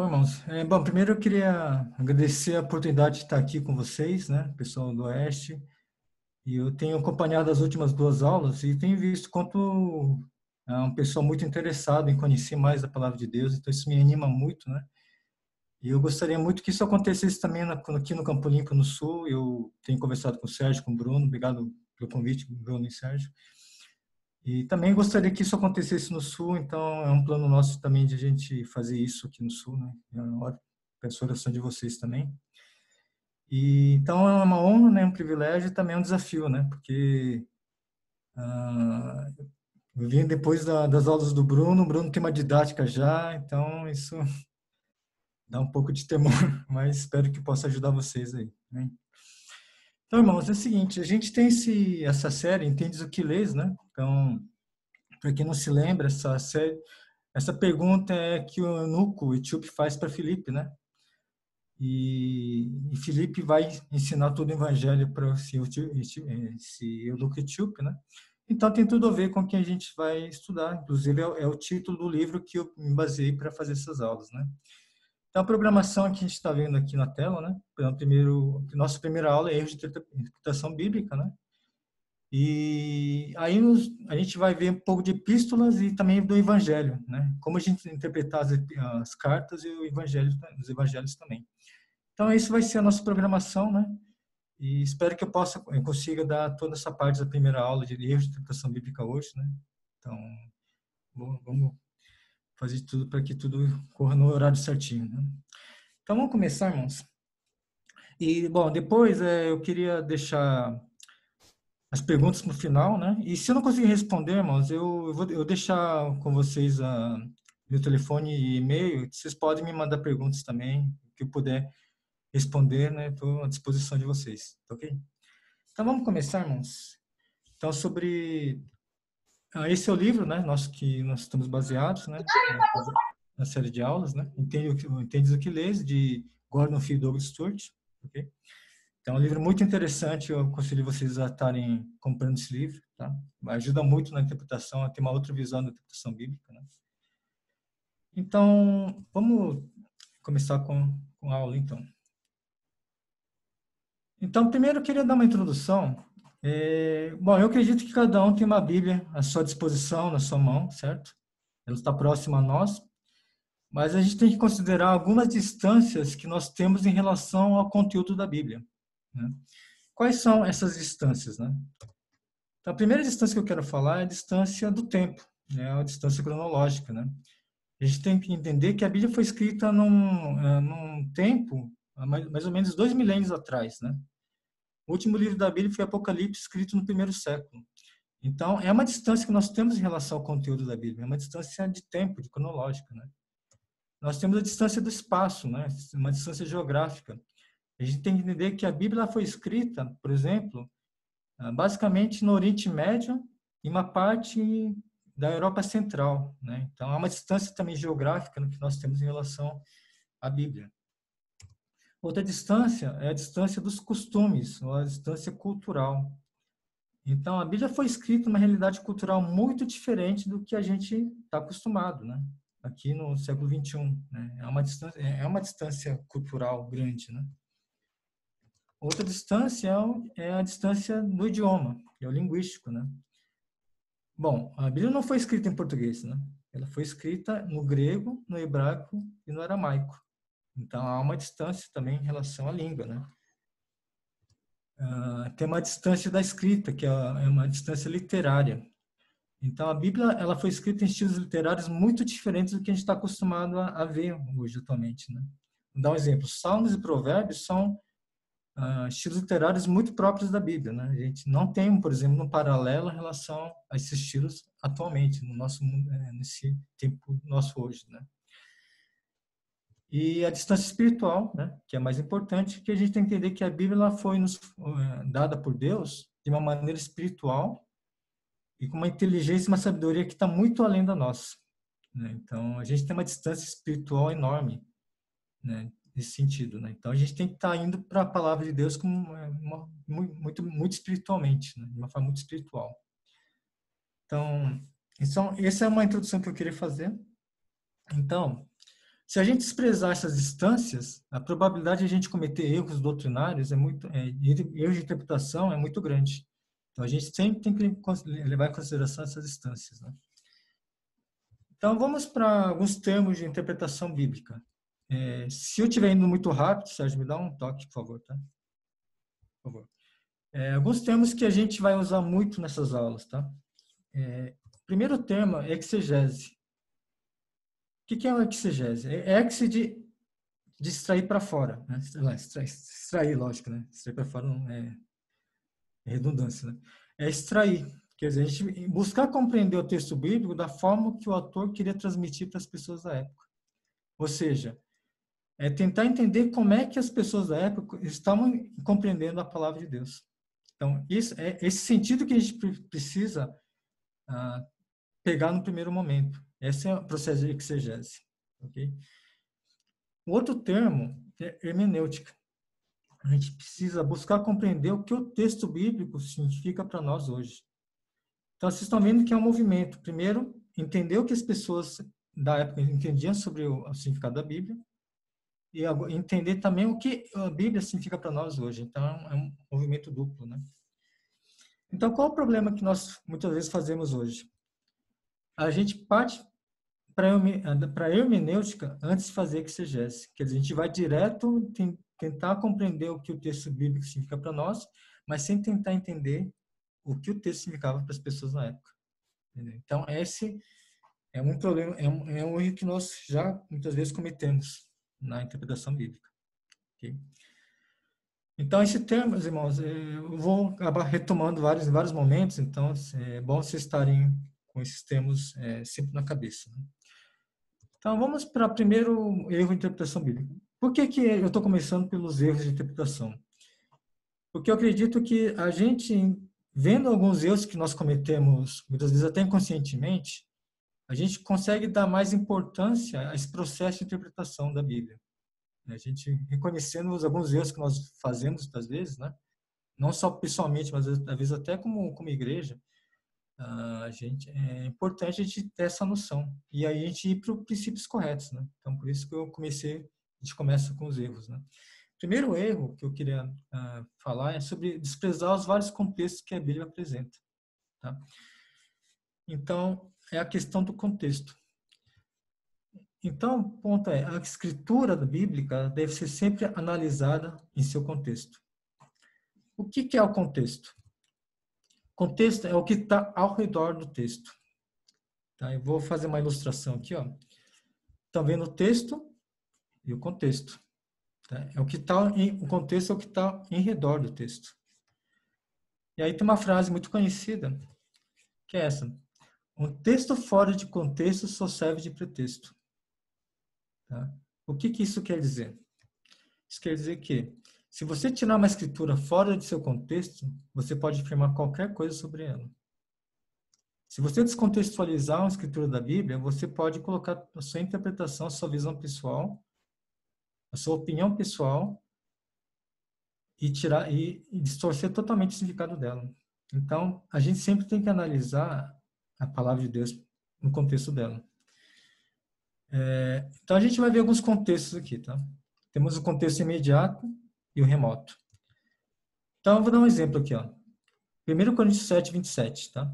Bom, irmãos, é, bom, primeiro eu queria agradecer a oportunidade de estar aqui com vocês, né, pessoal do Oeste. E eu tenho acompanhado as últimas duas aulas e tenho visto quanto é um pessoal muito interessado em conhecer mais a palavra de Deus, então isso me anima muito, né? E eu gostaria muito que isso acontecesse também aqui no Campo Limpo, no Sul. Eu tenho conversado com o Sérgio, com o Bruno, obrigado pelo convite, Bruno e Sérgio. E também gostaria que isso acontecesse no Sul, então é um plano nosso também de a gente fazer isso aqui no Sul, né? Eu peço a oração de vocês também. E, então é uma honra, né, um privilégio e também é um desafio, né? Porque uh, eu vim depois da, das aulas do Bruno, o Bruno tem uma didática já, então isso dá um pouco de temor, mas espero que possa ajudar vocês aí. Né? Então, irmãos, é o seguinte, a gente tem esse, essa série, Entendes o que lês, né? Então, para quem não se lembra, essa série, essa pergunta é que o eunuco Etíope faz para Filipe, né? E, e vai ensinar todo o evangelho para esse, esse eunuco Etíope, né? Então tem tudo a ver com o que a gente vai estudar, inclusive é, é o título do livro que eu me baseei para fazer essas aulas, né? Então, a programação que a gente está vendo aqui na tela, né? Então, primeiro, nossa primeira aula é erros de interpretação bíblica, né? E aí nos, a gente vai ver um pouco de epístolas e também do evangelho, né? Como a gente interpretar as, as cartas e o evangelho, os evangelhos também. Então, isso vai ser a nossa programação, né? E espero que eu possa, eu consiga dar toda essa parte da primeira aula de erros de interpretação bíblica hoje, né? Então, vamos fazer tudo para que tudo corra no horário certinho. Né? Então vamos começar, irmãos. E bom, depois é, eu queria deixar as perguntas no final, né? E se eu não conseguir responder, irmãos, eu, eu vou eu deixar com vocês a, meu telefone e e-mail. Vocês podem me mandar perguntas também, que eu puder responder, né? Estou à disposição de vocês, tá ok? Então vamos começar, irmãos. Então sobre esse é o livro, né, nosso que nós estamos baseados, né, na série de aulas, né, Entende, Entendes o que lês, de Gordon Fee Douglas Stewart, ok? Então, é um livro muito interessante, eu aconselho vocês a estarem comprando esse livro, tá? Ajuda muito na interpretação, a ter uma outra visão da interpretação bíblica, né? Então, vamos começar com, com a aula, então. Então, primeiro eu queria dar uma introdução é, bom, eu acredito que cada um tem uma Bíblia à sua disposição, na sua mão, certo? Ela está próxima a nós, mas a gente tem que considerar algumas distâncias que nós temos em relação ao conteúdo da Bíblia. Né? Quais são essas distâncias? Né? Então, a primeira distância que eu quero falar é a distância do tempo, né? a distância cronológica. Né? A gente tem que entender que a Bíblia foi escrita num, eh, num tempo, mais ou menos dois milênios atrás. Né? O último livro da Bíblia foi Apocalipse, escrito no primeiro século. Então, é uma distância que nós temos em relação ao conteúdo da Bíblia, é uma distância de tempo, de cronológica, né? Nós temos a distância do espaço, né? Uma distância geográfica. A gente tem que entender que a Bíblia foi escrita, por exemplo, ah, basicamente no Oriente Médio e uma parte da Europa Central, né? Então, há uma distância também geográfica no que nós temos em relação à Bíblia. Outra distância é a distância dos costumes, ou a distância cultural. Então, a Bíblia foi escrita numa realidade cultural muito diferente do que a gente está acostumado, né? Aqui no século 21, né? É uma distância, é uma distância cultural grande, né? Outra distância é a distância do idioma, que é o linguístico, né? Bom, a Bíblia não foi escrita em português, né? Ela foi escrita no grego, no hebraico e no aramaico. Então há uma distância também em relação à língua, né? Uh, tem uma distância da escrita, que é, é uma distância literária. Então a Bíblia ela foi escrita em estilos literários muito diferentes do que a gente está acostumado a, a, ver hoje atualmente, né? Vou dar um exemplo: Salmos e Provérbios são uh, estilos literários muito próprios da Bíblia, né? A gente não tem, por exemplo, um paralelo em relação a esses estilos atualmente no nosso é, nesse tempo nosso hoje, né? E a distância espiritual, né, que é mais importante, que a gente tem que entender que a Bíblia ela foi nos uh, dada por Deus de uma maneira espiritual e com uma inteligência e uma sabedoria que está muito além da nossa. Né? Então, a gente tem uma distância espiritual enorme né, nesse sentido. Né? Então, a gente tem que estar tá indo para a palavra de Deus com uma, uma, muito, muito espiritualmente, né? de uma forma muito espiritual. Então, então, essa é uma introdução que eu queria fazer. Então, Se a gente desprezar essas distâncias, a probabilidade de a gente cometer erros doutrinários é muito, é, erros de interpretação é muito grande. Então a gente sempre tem que levar em consideração essas distâncias. Né? Então vamos para alguns termos de interpretação bíblica. É, se eu estiver indo muito rápido, Sérgio, me dá um toque, por favor, tá? Por favor. É, alguns termos que a gente vai usar muito nessas aulas, tá? É, primeiro termo é exegese que, que é uma exegese? É ex de, de extrair para fora. Né? Extrair, extrair, lógico, né? Extrair para fora não é, é redundância, né? É extrair. Quer dizer, a gente buscar compreender o texto bíblico da forma que o autor queria transmitir para as pessoas da época. Ou seja, é tentar entender como é que as pessoas da época estavam compreendendo a palavra de Deus. Então, isso, é esse sentido que a gente precisa ah, pegar no primeiro momento. Esse é o processo de exegese. Okay? Outro termo é hermenêutica. A gente precisa buscar compreender o que o texto bíblico significa para nós hoje. Então, vocês estão vendo que é um movimento. Primeiro, entender o que as pessoas da época entendiam sobre o, significado da Bíblia e entender também o que a Bíblia significa para nós hoje. Então, é um movimento duplo, né? Então, qual o problema que nós muitas vezes fazemos hoje? A gente parte para a hermenêutica antes de fazer exegese. Quer dizer, a gente vai direto tentar compreender o que o texto bíblico significa para nós, mas sem tentar entender o que o texto significava para as pessoas na época. Entendeu? Então, esse é um problema, é um, é um erro que nós já muitas vezes cometemos na interpretação bíblica. Então, esse termo, meus irmãos, eh, eu vou acabar retomando vários, vários momentos, então é bom vocês estarem com esses termos é, sempre na cabeça. Né? Então, vamos para o primeiro erro de interpretação bíblica. Por que, que eu estou começando pelos erros de interpretação? Porque eu acredito que a gente, vendo alguns erros que nós cometemos, muitas vezes até inconscientemente, a gente consegue dar mais importância a esse processo de interpretação da Bíblia. A gente reconhecendo alguns erros que nós fazemos, às vezes, né? não só pessoalmente, mas às vezes até como, como igreja, a gente é importante a gente ter essa noção e aí a gente ir para os princípios corretos, né? Então por isso que eu comecei, a gente começa com os erros, né? Primeiro erro que eu queria uh, falar é sobre desprezar os vários contextos que a Bíblia apresenta, tá? Então é a questão do contexto. Então, o ponto é, a escritura bíblica deve ser sempre analisada em seu contexto. O que, que é o contexto? Contexto é o que está ao redor do texto. Tá? Eu vou fazer uma ilustração aqui. Ó. Estão vendo o texto e o contexto. Tá? É o que está o contexto é o que está em redor do texto. E aí tem uma frase muito conhecida, que é essa. Um texto fora de contexto só serve de pretexto. Tá? O que, que isso quer dizer? Isso quer dizer que se você tirar uma escritura fora de seu contexto, você pode afirmar qualquer coisa sobre ela. Se você descontextualizar uma escritura da Bíblia, você pode colocar a sua interpretação, a sua visão pessoal, a sua opinião pessoal e tirar e, e distorcer totalmente o significado dela. Então, a gente sempre tem que analisar a palavra de Deus no contexto dela. É, então, a gente vai ver alguns contextos aqui, tá? Temos o contexto imediato, o remoto. Então, eu vou dar um exemplo aqui. Ó. 1 Coríntios 7, 27. Tá?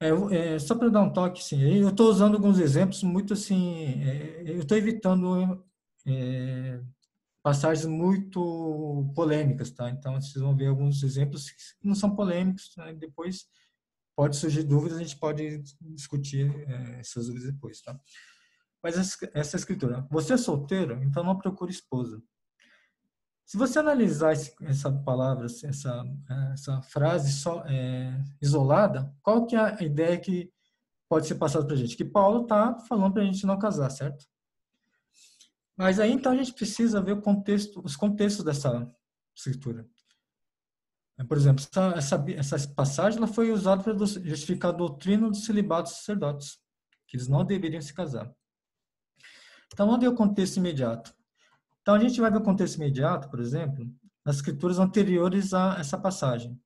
É, é, só para dar um toque, assim, eu estou usando alguns exemplos muito assim, é, eu estou evitando é, passagens muito polêmicas, tá? Então, vocês vão ver alguns exemplos que não são polêmicos, né? depois pode surgir dúvidas, a gente pode discutir é, essas dúvidas depois, tá? Mas essa escritura, você é solteiro, então não procure esposa. Se você analisar essa palavra, essa, essa frase só, é, isolada, qual que é a ideia que pode ser passada para a gente? Que Paulo está falando para a gente não casar, certo? Mas aí então a gente precisa ver contexto, os contextos dessa escritura. Por exemplo, essa, essa, essa passagem ela foi usada para justificar a doutrina do celibato sacerdotes, que eles não deveriam se casar. Então, vamos ver o contexto imediato. Então, a gente vai ver o contexto imediato, por exemplo, nas escrituras anteriores a essa passagem.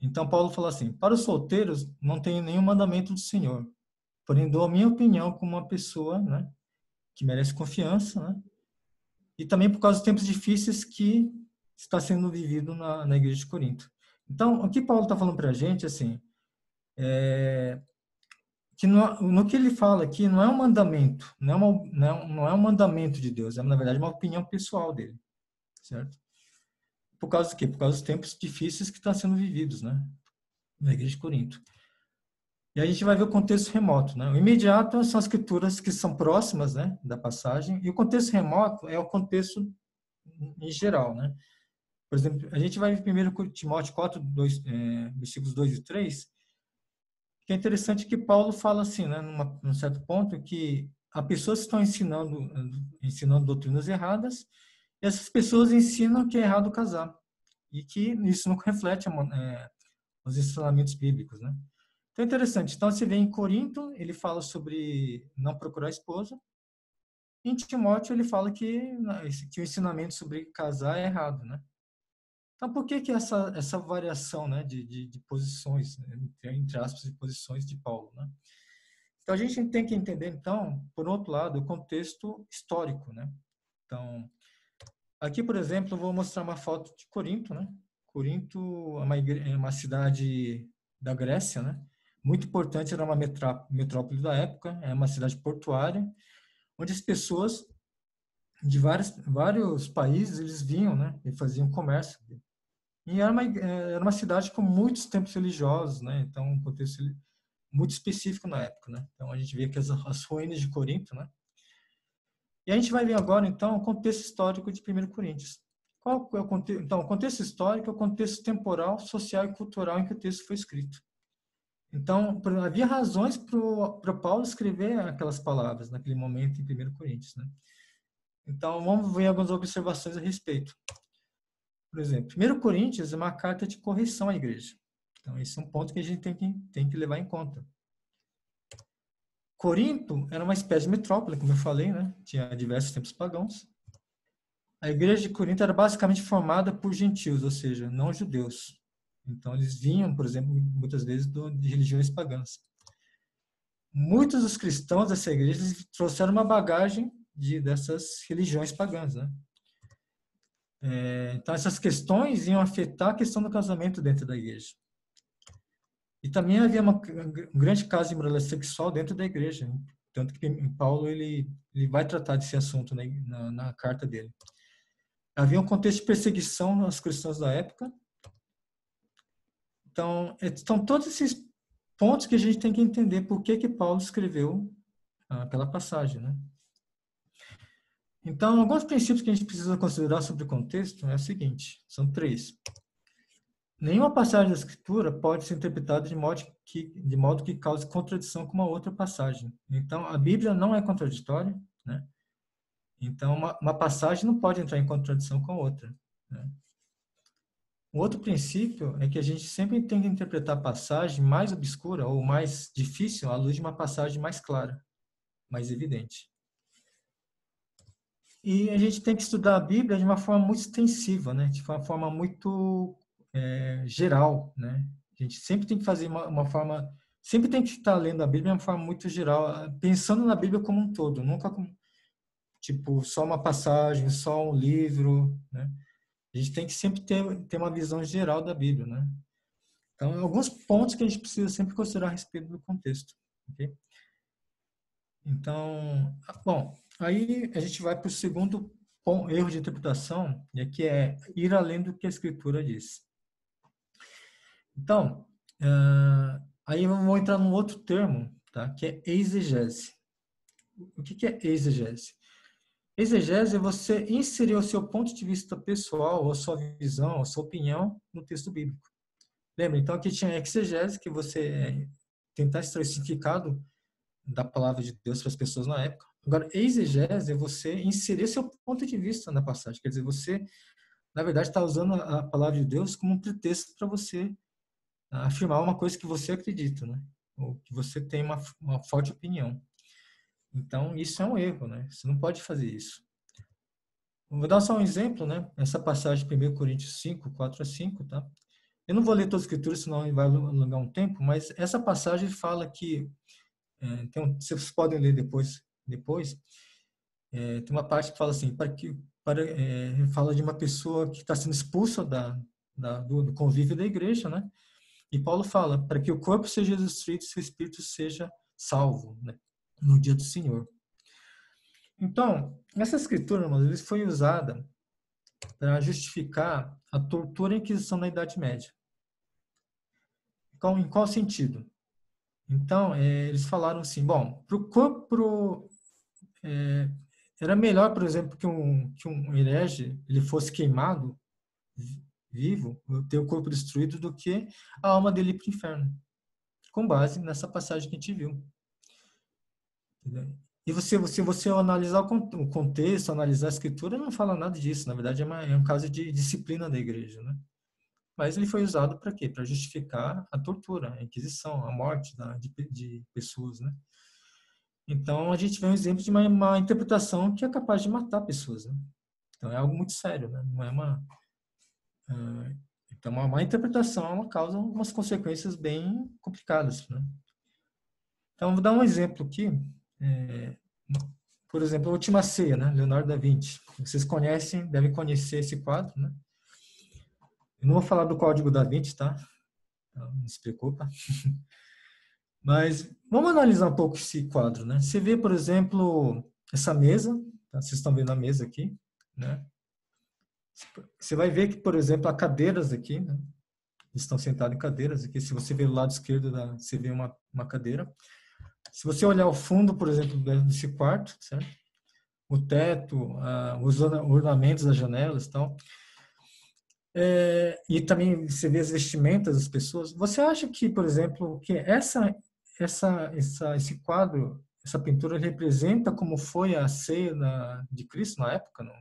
Então, Paulo fala assim: Para os solteiros, não tenho nenhum mandamento do Senhor, porém dou a minha opinião como uma pessoa né, que merece confiança, né? E também por causa dos tempos difíceis que está sendo vivido na, na igreja de Corinto. Então, o que Paulo está falando para a gente, assim, é, que no, no, que ele fala aqui não é um mandamento, não é, uma, não, não é um mandamento de Deus, é na verdade uma opinião pessoal dele, certo? Por causa do quê? Por causa dos tempos difíceis que estão sendo vividos, né? Na igreja de Corinto. E a gente vai ver o contexto remoto, né? O imediato são as escrituras que são próximas, né, da passagem, e o contexto remoto é o contexto em geral, né? Por exemplo, a gente vai ver 1 Timóteo 4, 2, é, versículos 2 e 3, é interessante que Paulo fala assim, né, numa, num certo ponto, que há pessoas estão ensinando, ensinando doutrinas erradas, e essas pessoas ensinam que é errado casar, e que isso não reflete é, os ensinamentos bíblicos, né? Então é interessante. Então você vê em Corinto, ele fala sobre não procurar esposa. Em Timóteo ele fala que, que o ensinamento sobre casar é errado, né? Então por que que essa essa variação, né, de, de, de posições, né, entre aspas, de posições de Paulo, né? Então a gente tem que entender então, por outro lado, o contexto histórico, né? Então aqui, por exemplo, eu vou mostrar uma foto de Corinto, né? Corinto é uma, igreja, é uma cidade da Grécia, né? muito importante, era uma metrópole da época, é uma cidade portuária, onde as pessoas de vários, vários países, eles vinham, né, e faziam comércio. E era uma, era uma cidade com muitos templos religiosos, né, então um contexto muito específico na época, né. Então a gente vê aqui as, as ruínas de Corinto, né. E a gente vai ver agora, então, o contexto histórico de 1 Coríntios. Qual é o contexto? Então, o contexto histórico é o contexto temporal, social e cultural em que o texto foi escrito. Então, havia razões para Paulo escrever aquelas palavras naquele momento em 1 Coríntios. Né? Então, vamos ver algumas observações a respeito. Por exemplo, 1 Coríntios é uma carta de correção à igreja. Então, esse é um ponto que a gente tem que, tem que levar em conta. Corinto era uma espécie de metrópole, como eu falei, né? tinha diversos tempos pagãos. A igreja de Corinto era basicamente formada por gentios, ou seja, não judeus. Então, eles vinham, por exemplo, muitas vezes de religiões pagãs. Muitos dos cristãos dessa igreja trouxeram uma bagagem de, dessas religiões pagãs. Né? É, então, essas questões iam afetar a questão do casamento dentro da igreja. E também havia uma, um grande caso de moralidade sexual dentro da igreja. Né? Tanto que Paulo ele, ele vai tratar desse assunto na, na, na carta dele. Havia um contexto de perseguição aos cristãos da época, então, estão todos esses pontos que a gente tem que entender por que, que Paulo escreveu aquela passagem, né? Então, alguns princípios que a gente precisa considerar sobre o contexto é o seguinte, são três. Nenhuma passagem da Escritura pode ser interpretada de modo que, de modo que cause contradição com uma outra passagem. Então, a Bíblia não é contraditória, né? Então, uma, uma passagem não pode entrar em contradição com outra. Né? Um outro princípio é que a gente sempre tem que interpretar a passagem mais obscura ou mais difícil à luz de uma passagem mais clara, mais evidente. E a gente tem que estudar a Bíblia de uma forma muito extensiva, né? de uma forma muito é, geral. Né? A gente sempre tem que fazer uma, uma, forma, sempre tem que estar lendo a Bíblia de uma forma muito geral, pensando na Bíblia como um todo, nunca como, tipo, só uma passagem, só um livro, né? A gente tem que sempre ter, ter uma visão geral da Bíblia, né? Então, alguns pontos que a gente precisa sempre considerar a respeito do contexto, ok? Então, bom, aí a gente vai para o segundo ponto, erro de interpretação, e aqui é ir além do que a Escritura diz. Então, uh, aí vou entrar num outro termo, tá? Que é exegese. O que, que é exegese? Exegese é você inserir o seu ponto de vista pessoal, a sua visão, a sua opinião no texto bíblico. Lembra? Então aqui tinha exegese, que você é, tentar extrair o significado da palavra de Deus para as pessoas na época. Agora, exegese é você inserir seu ponto de vista na passagem. Quer dizer, você, na verdade, está usando a palavra de Deus como um pretexto para você afirmar uma coisa que você acredita, né? Ou que você tem uma, uma forte opinião. Então, isso é um erro, né? Você não pode fazer isso. Vou dar só um exemplo, né? Essa passagem de 1 Coríntios 5, 4 a 5, tá? Eu não vou ler todas as escrituras, senão vai alongar um tempo, mas essa passagem fala que, é, um, vocês podem ler depois, depois é, tem uma parte que fala assim, para que para, é, fala de uma pessoa que está sendo expulsa da, da do, do, convívio da igreja, né? E Paulo fala para que o corpo seja destruído, e o espírito seja salvo, né? No dia do Senhor. Então, essa escritura, irmãos, foi usada para justificar a tortura e a Inquisição na Idade Média. Em qual sentido? Então, é, eles falaram assim, bom, para o corpo, é, era melhor, por exemplo, que um, que um herege ele fosse queimado vivo, ter o corpo destruído, do que a alma dele para o inferno. Com base nessa passagem que a gente viu. Entendeu? E você, você, você analisar o contexto, analisar a escritura, não fala nada disso. Na verdade, é, uma, é um caso de disciplina da igreja, né? Mas ele foi usado para quê? Para justificar a tortura, a inquisição, a morte da, de, de, pessoas, né? Então, a gente vê um exemplo de uma, uma, interpretação que é capaz de matar pessoas, né? Então, é algo muito sério, né? Não é uma... Uh, então, uma má interpretação ela causa algumas consequências bem complicadas, né? Então, vou dar um exemplo aqui. É, por exemplo, a Última Ceia, né? Leonardo da Vinci. Vocês conhecem, devem conhecer esse quadro, né? Eu não vou falar do Código da Vinci, tá? Não se preocupa. Mas vamos analisar um pouco esse quadro, né? Você vê, por exemplo, essa mesa, tá? vocês estão vendo a mesa aqui, né? Você vai ver que, por exemplo, há cadeiras aqui, né? Eles estão sentados em cadeiras aqui. Se você ver do lado esquerdo, da, você vê uma, uma cadeira. Se você olhar o fundo, por exemplo, desse quarto, certo? O teto, os ornamentos das janelas e tal. É, e também você vê as vestimentas das pessoas. Você acha que, por exemplo, que essa, essa, essa, esse quadro, essa pintura representa como foi a ceia na, de Cristo na época, não?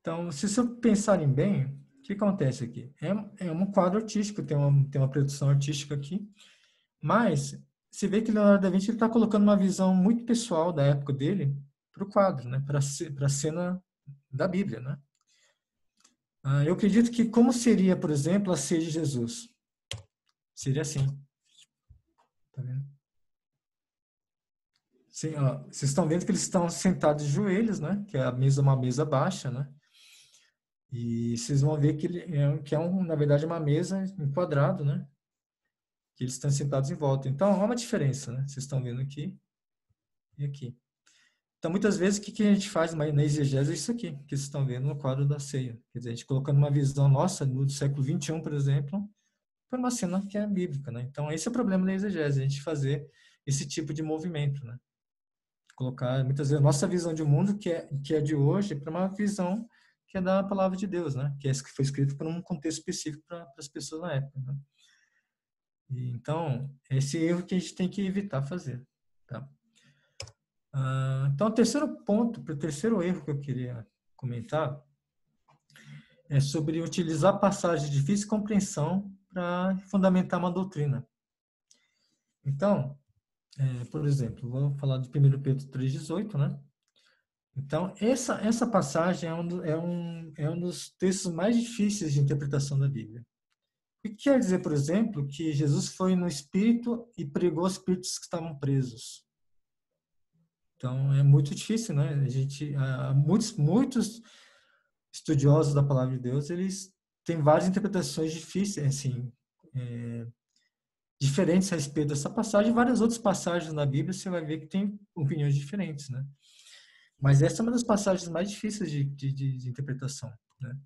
Então, se você pensarem bem, que acontece aqui? É, é um quadro artístico, tem uma, tem uma produção artística aqui, mas você vê que Leonardo da Vinci está colocando uma visão muito pessoal da época dele para o quadro, né? para a cena da Bíblia. Né? Ah, eu acredito que como seria, por exemplo, a ceia de Jesus? Seria assim. Tá vendo? Sim, ó, vocês estão vendo que eles estão sentados de joelhos, né? Que é a mesa uma mesa baixa, né? E vocês vão ver que, ele é, que é, um, na verdade, uma mesa em quadrado, né? Que eles estão sentados em volta. Então, há uma diferença, né? Vocês estão vendo aqui e aqui. Então, muitas vezes, o que, a gente faz na exegese é isso aqui, que vocês estão vendo no quadro da ceia. Quer dizer, a gente colocando uma visão nossa do século XXI, por exemplo, para uma cena que é bíblica, né? Então, esse é o problema da exegese, a gente fazer esse tipo de movimento, né? Colocar, muitas vezes, a nossa visão de mundo, que é, que é de hoje, para uma visão que é da palavra de Deus, né? Que é que foi escrito para um contexto específico para as pessoas na época. Né? E, então, esse erro que a gente tem que evitar fazer. Tá? Ah, então, o terceiro ponto, o terceiro erro que eu queria comentar é sobre utilizar passagens de difícil compreensão para fundamentar uma doutrina. Então, é, por exemplo, vou falar de 1 Pedro 3,18, né? Então, essa, essa passagem é um, é, um, é um dos textos mais difíceis de interpretação da Bíblia. O que quer dizer, por exemplo, que Jesus foi no Espírito e pregou os espíritos que estavam presos. Então, é muito difícil, né? A gente, muitos, muitos estudiosos da palavra de Deus, eles têm várias interpretações difíceis, assim, é, diferentes a respeito dessa passagem. Várias outras passagens na Bíblia você vai ver que tem opiniões diferentes, né? Mas essa é uma das passagens mais difíceis de, de, de interpretação. Né?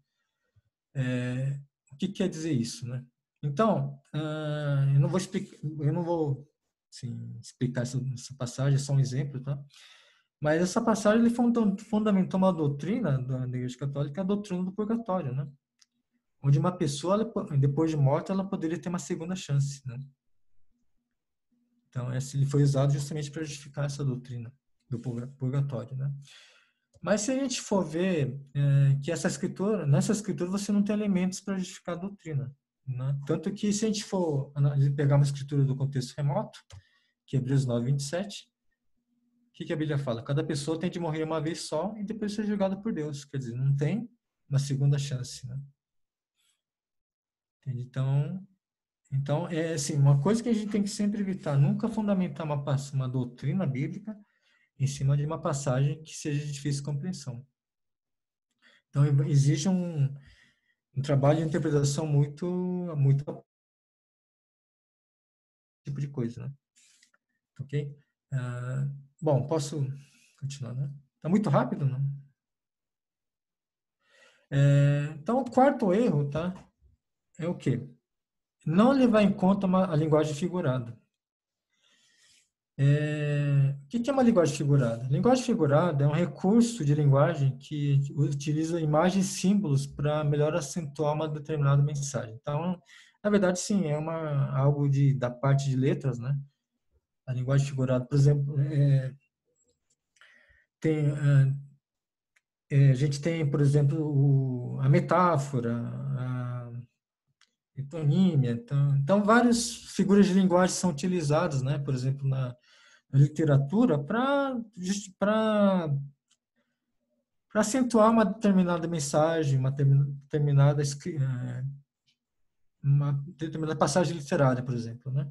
É, o que quer dizer isso? Né? Então, uh, eu não vou explicar, eu não vou assim, explicar essa, essa, passagem, é só um exemplo, tá? Mas essa passagem ele fundamentou uma doutrina da Igreja Católica, a doutrina do purgatório, né? Onde uma pessoa, depois de morta, ela poderia ter uma segunda chance, né? Então, esse, ele foi usado justamente para justificar essa doutrina do purgatório, né? Mas se a gente for ver é, que essa escritura, nessa escritura você não tem elementos para justificar a doutrina, né? Tanto que se a gente for pegar uma escritura do contexto remoto, que é Hebreus 9, 27, o que, que a Bíblia fala? Cada pessoa tem de morrer uma vez só e depois ser julgada por Deus. Quer dizer, não tem uma segunda chance, né? Entende? Então, Então, é assim, uma coisa que a gente tem que sempre evitar, nunca fundamentar uma, uma doutrina bíblica em cima de uma passagem que seja de difícil compreensão. Então, exige um, um trabalho de interpretação muito, muito tipo de coisa, né? Ok? Uh, bom, posso continuar, né? Tá muito rápido, não? É, então, o quarto erro, tá? É o quê? Não levar em conta uma, a linguagem figurada. É, o que é uma linguagem figurada? linguagem figurada é um recurso de linguagem que utiliza imagens e símbolos para melhor acentuar uma determinada mensagem. Então, na verdade, sim, é uma, algo de, da parte de letras, né? A linguagem figurada, por exemplo, é, tem, é, é, a gente tem, por exemplo, o, a metáfora, etonímia, então, então várias figuras de linguagem são utilizadas, né? Por exemplo, na, na literatura para acentuar uma determinada mensagem, uma determinada é, uma determinada passagem literária, por exemplo, né?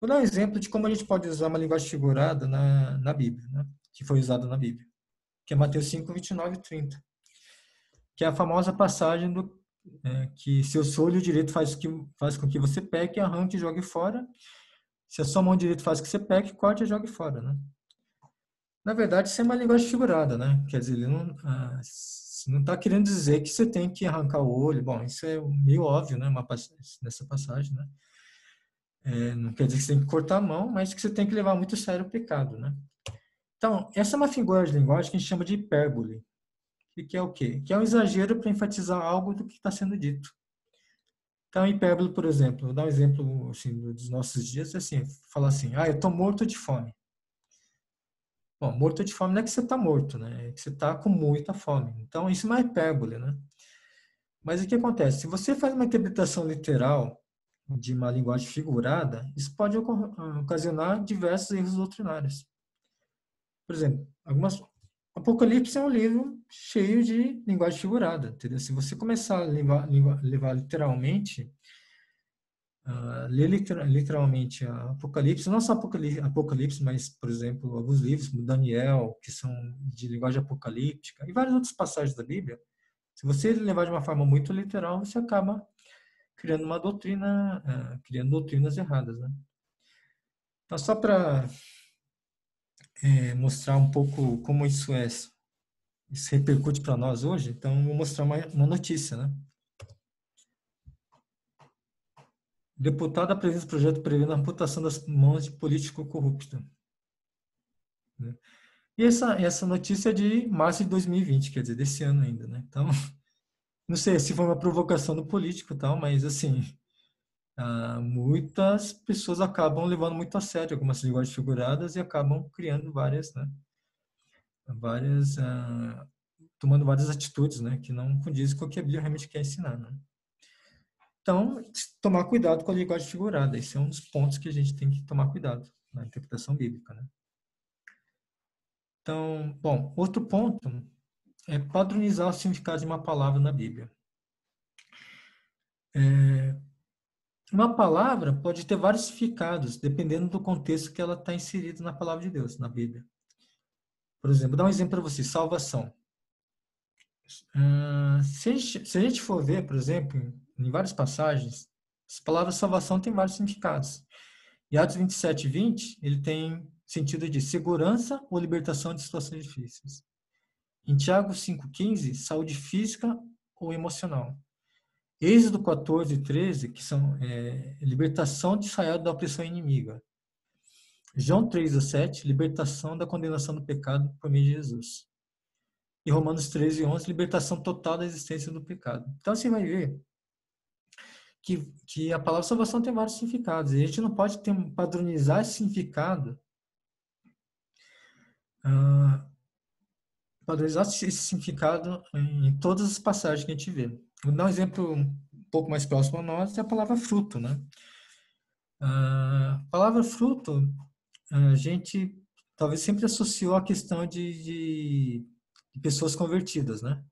Vou dar um exemplo de como a gente pode usar uma linguagem figurada na, na Bíblia, né? que foi usada na Bíblia, que é Mateus 5, 29 e 30, que é a famosa passagem do é, que seu olho direito faz, que, faz com que você peque, arranque e jogue fora, se a sua mão direita faz que você peque, corte e jogue fora, né? Na verdade, isso é uma linguagem figurada, né? Quer dizer, ele não ah, está querendo dizer que você tem que arrancar o olho. Bom, isso é meio óbvio, né? Uma, nessa passagem, né? É, não quer dizer que você tem que cortar a mão, mas que você tem que levar muito sério o pecado, né? Então, essa é uma figura de linguagem que a gente chama de hipérbole, que é o quê? Que é um exagero para enfatizar algo do que está sendo dito. Então, hipérbole, por exemplo, vou dar um exemplo assim, dos nossos dias, é assim, falar assim, ah, eu estou morto de fome. Bom, morto de fome não é que você está morto, né? É que você está com muita fome. Então, isso é hipérbole, né? Mas o que acontece? Se você faz uma interpretação literal de uma linguagem figurada, isso pode ocasionar diversos erros doutrinários. Por exemplo, algumas Apocalipse é um livro cheio de linguagem figurada, entendeu? Se você começar a levar, levar literalmente, uh, ler liter, literalmente Apocalipse, não só Apocalipse, Apocalipse, mas, por exemplo, alguns livros como Daniel, que são de linguagem apocalíptica, e várias outras passagens da Bíblia, se você levar de uma forma muito literal, você acaba criando uma doutrina, uh, criando doutrinas erradas, né? Então, só para é, mostrar um pouco como isso é, isso repercute para nós hoje, então vou mostrar uma, uma notícia, né? Deputado apresenta projeto prevendo a amputação das mãos de político corrupto. Né? E essa, essa notícia é de março de 2020, quer dizer, desse ano ainda, né? Então, não sei se foi uma provocação do político tal, mas assim, ah, muitas pessoas acabam levando muito a sério algumas linguagens figuradas e acabam criando várias, né? Várias, ah, tomando várias atitudes, né? Que não condizem com o que a Bíblia realmente quer ensinar, né? Então, tomar cuidado com a linguagem figurada. Esse é um dos pontos que a gente tem que tomar cuidado na interpretação bíblica, né? Então, bom, outro ponto é padronizar o significado de uma palavra na Bíblia. É, uma palavra pode ter vários significados, dependendo do contexto que ela está inserida na palavra de Deus, na Bíblia. Por exemplo, dar um exemplo para você: salvação. Uh, se, a gente, se, a gente, for ver, por exemplo, em, várias passagens, as palavras salvação tem vários significados. Em Atos 27 e 20, ele tem sentido de segurança ou libertação de situações difíceis. Em Tiago 5,15, saúde física ou emocional. Êxodo 14 e 13, que são é, libertação de Israel da opressão inimiga. João 3 a 7, libertação da condenação do pecado por meio de Jesus. E Romanos 13 e 11, libertação total da existência do pecado. Então você vai ver que, que a palavra salvação tem vários significados. E a gente não pode ter, padronizar esse significado, uh, padronizar esse significado em todas as passagens que a gente vê. Vou dar um exemplo um pouco mais próximo a nós, é a palavra fruto, né? A palavra fruto, a gente talvez sempre associou a questão de, de, de pessoas convertidas, né?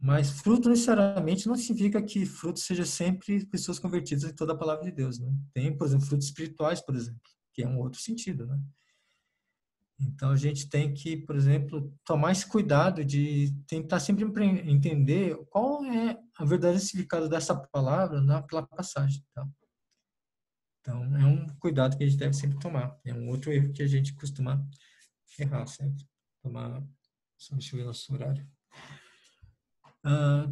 Mas fruto necessariamente não significa que fruto seja sempre pessoas convertidas em toda a palavra de Deus, né? Tem, por exemplo, frutos espirituais, por exemplo, que é um outro sentido, né? Então a gente tem que, por exemplo, tomar esse cuidado de tentar sempre entender qual é o verdadeiro significado dessa palavra naquela passagem. Tá? Então é um cuidado que a gente deve sempre tomar. É um outro erro que a gente costuma errar sempre. Tomar. Só deixa nosso horário. Ah,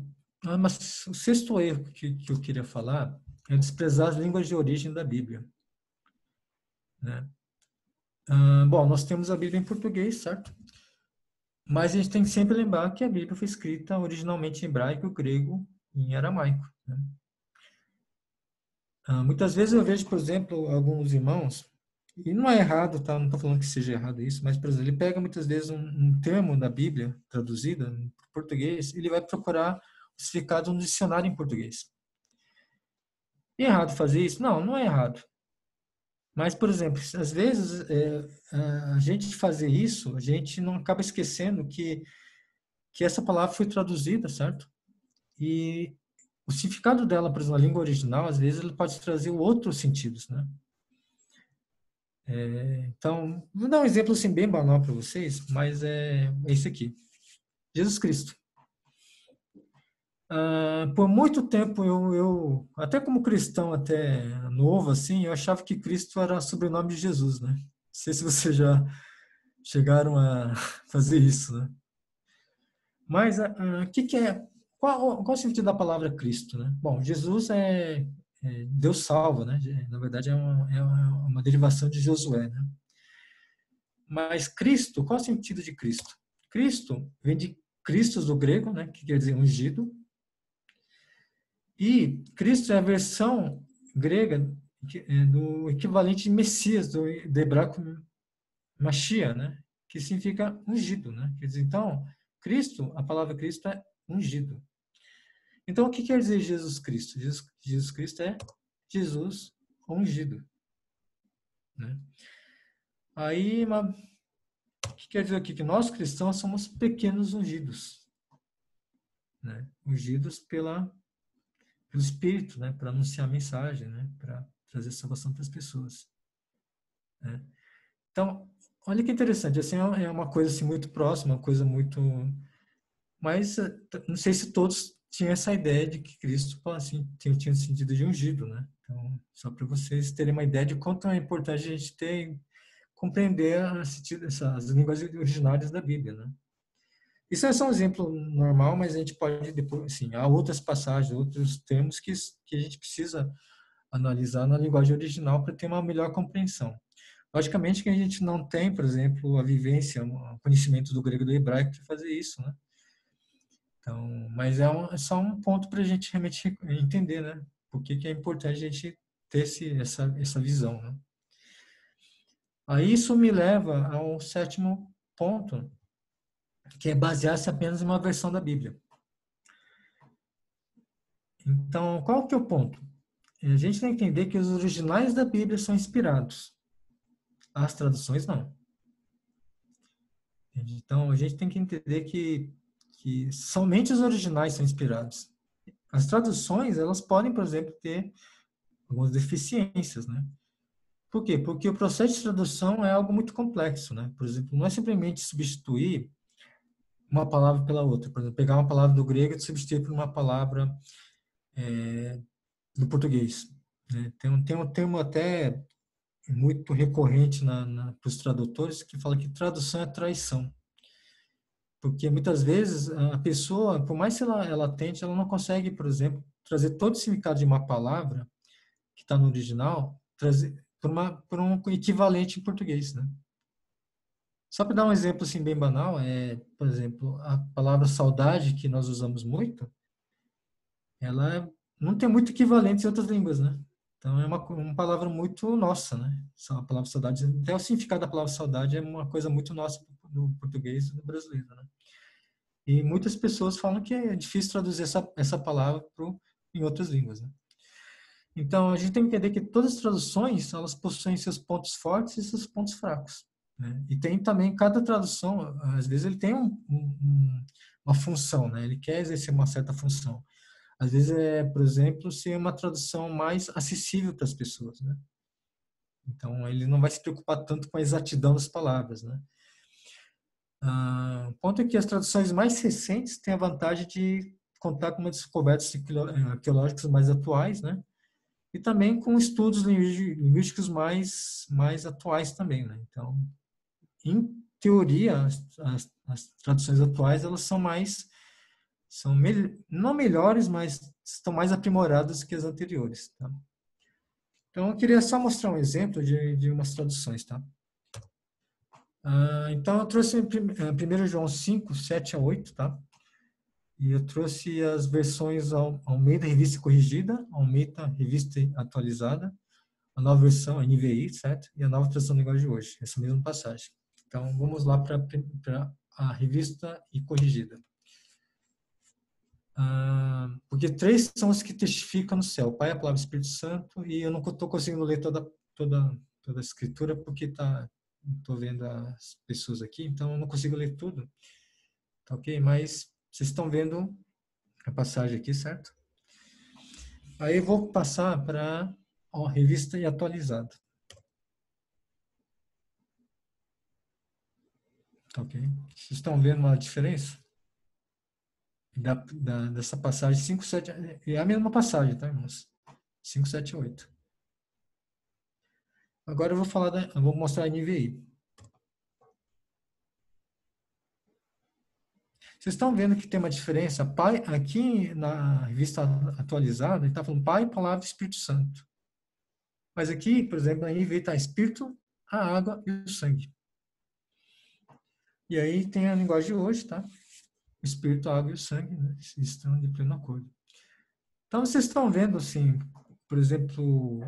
mas o sexto erro que, que eu queria falar é desprezar as línguas de origem da Bíblia. Né? Bom, nós temos a Bíblia em português, certo? Mas a gente tem que sempre lembrar que a Bíblia foi escrita originalmente em hebraico, grego e em aramaico. Né? Ah, muitas vezes eu vejo, por exemplo, alguns irmãos, e não é errado, tá? não estou falando que seja errado isso, mas, por exemplo, ele pega muitas vezes um, um termo da Bíblia traduzida em português, ele vai procurar o significado no dicionário em português. É errado fazer isso? Não, não é errado. Mas, por exemplo, às vezes é, a gente fazer isso, a gente não acaba esquecendo que, que essa palavra foi traduzida, certo? E o significado dela, por exemplo, na língua original, às vezes ele pode trazer outros sentidos, né? É, então, vou dar um exemplo assim bem banal para vocês, mas é, esse aqui. Jesus Cristo. Uh, por muito tempo eu, eu, até como cristão até novo assim, eu achava que Cristo era sobrenome de Jesus, né? Não sei se vocês já chegaram a fazer isso, né? Mas ah, o uh, que, que é qual, qual o sentido da palavra Cristo, né? Bom, Jesus é, é Deus salva, né? Na verdade é uma, é uma derivação de Josué, né? Mas Cristo, qual o sentido de Cristo? Cristo vem de Cristos do grego, né? Que quer dizer ungido e Cristo é a versão grega é, do equivalente de Messias, do, hebraico Machia, né? que significa ungido. Né? Quer dizer, então, Cristo, a palavra Cristo é ungido. Então, o que quer dizer Jesus Cristo? Jesus, Jesus Cristo é Jesus ungido. Né? Aí, uma, o que quer dizer aqui? Que nós cristãos somos pequenos ungidos. Né? Ungidos pela pelo Espírito, né, para anunciar a mensagem, né, para trazer salvação para as pessoas. Né? Então, olha que interessante, assim é uma coisa assim muito próxima, uma coisa muito, mas eh, não sei se todos tinham essa ideia de que Cristo assim tinha, tinha sentido de ungido, né? Então, só para vocês terem uma ideia de quanto é importante a gente ter compreender a, as línguas originárias da Bíblia, né? Isso é só um exemplo normal, mas a gente pode depois, assim, há outras passagens, outros termos que, que a gente precisa analisar na linguagem original para ter uma melhor compreensão. Logicamente que a gente não tem, por exemplo, a vivência, o conhecimento do grego e do hebraico para fazer isso, né? Então, mas é, um, é só um ponto para a gente realmente entender, né? Por que, que é importante a gente ter esse, essa, essa visão, né? Aí isso me leva ao sétimo ponto, que é basear-se apenas em uma versão da Bíblia. Então, qual que é o ponto? A gente tem que entender que os originais da Bíblia são inspirados. As traduções não. Então, a gente tem que entender que, que somente os originais são inspirados. As traduções, elas podem, por exemplo, ter algumas deficiências, né? Por quê? Porque o processo de tradução é algo muito complexo, né? Por exemplo, não é simplesmente substituir uma palavra pela outra. Por exemplo, pegar uma palavra do grego e substituir por uma palavra é, do português. Né? Tem, tem um termo até muito recorrente na, na, para os tradutores que fala que tradução é traição. Porque muitas vezes a pessoa, por mais que ela, ela tente, ela não consegue, por exemplo, trazer todo o significado de uma palavra que está no original, trazer por, uma, por um equivalente em português, né? Só para dar um exemplo assim bem banal, é, por exemplo, a palavra saudade que nós usamos muito, ela não tem muito equivalente em outras línguas, né? Então é uma, uma palavra muito nossa, né? A palavra saudade, até o significado da palavra saudade é uma coisa muito nossa do português e do brasileiro, né? E muitas pessoas falam que é difícil traduzir essa, essa palavra pro, em outras línguas, né? Então a gente tem que entender que todas as traduções elas possuem seus pontos fortes e seus pontos fracos. Né? E tem também, cada tradução, às vezes ele tem um, um, uma função, né? Ele quer exercer uma certa função. Às vezes é, por exemplo, ser uma tradução mais acessível para as pessoas, né? Então ele não vai se preocupar tanto com a exatidão das palavras, né? Ah, o ponto é que as traduções mais recentes têm a vantagem de contar com descobertas arqueológicas mais atuais, né? E também com estudos linguísticos mais mais atuais também, né? Então, em teoria, as, as, as traduções atuais elas são mais são me, não melhores, mas estão mais aprimoradas que as anteriores. Tá? Então, eu queria só mostrar um exemplo de, de umas traduções. Tá? Ah, então, eu trouxe 1 eh, João 5, 7 a 8, tá? E eu trouxe as versões Almeida Revista Corrigida, Almeida Revista Atualizada, a nova versão, a NVI, certo? E a nova tradução de linguagem de hoje, essa mesma passagem. Então, vamos lá para a revista e corrigida. Ah, porque três são os que testificam no céu: Pai, a Palavra Espírito Santo. E eu não estou conseguindo ler toda, toda, toda a escritura porque tá, estou vendo as pessoas aqui, então eu não consigo ler tudo. Tá ok? Mas vocês estão vendo a passagem aqui, certo? Aí eu vou passar para a revista e atualizada. Ok? Vocês estão vendo uma diferença? Da, da, dessa passagem 5, 7. É a mesma passagem, tá, irmãos? 5, 7, 8. Agora eu vou falar da, eu vou mostrar a NVI. Vocês estão vendo que tem uma diferença? Pai, aqui na revista atualizada, ele está falando Pai, Palavra e Espírito Santo. Mas aqui, por exemplo, na NVI está Espírito, a água e o sangue. E aí tem a linguagem de hoje, tá? O espírito, a água e o sangue, né? Estão de pleno acordo. Então, vocês estão vendo, assim, por exemplo,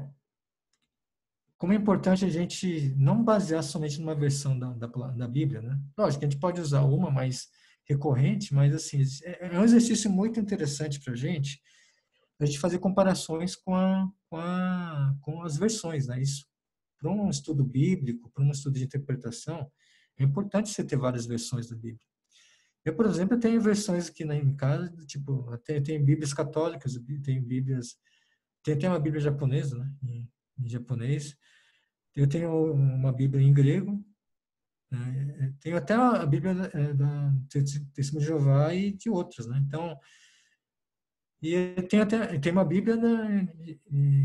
como é importante a gente não basear somente numa versão da, da, da Bíblia, né? Lógico a gente pode usar uma mais recorrente, mas, assim, é, é um exercício muito interessante para a gente, a gente fazer comparações com, a, com, a, com as versões, né? Isso, para um estudo bíblico, para um estudo de interpretação, é importante você ter várias versões da Bíblia. Eu, por exemplo, tenho versões aqui na em casa, tipo, tem, tem Bíblias católicas, tem Bíblias, tem até uma Bíblia japonesa, né, em, em japonês. Eu tenho uma Bíblia em grego, né, tenho até a Bíblia é, da Testemunho de Jeová e de outras, né. Então, e tem até tem uma Bíblia né,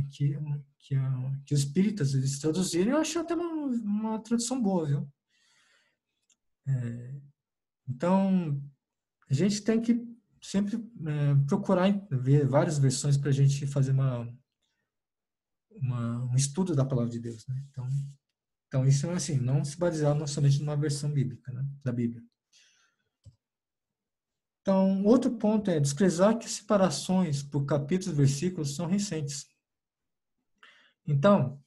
que, que, que os espíritas eles traduziram, eu acho até uma, uma tradução boa, viu? É, então, a gente tem que sempre é, procurar ver várias versões para a gente fazer uma, uma, um estudo da palavra de Deus. Né? Então, então, isso é assim, não se basear não somente numa versão bíblica, né, da Bíblia. Então, outro ponto é desprezar que separações por capítulos e versículos são recentes. Então,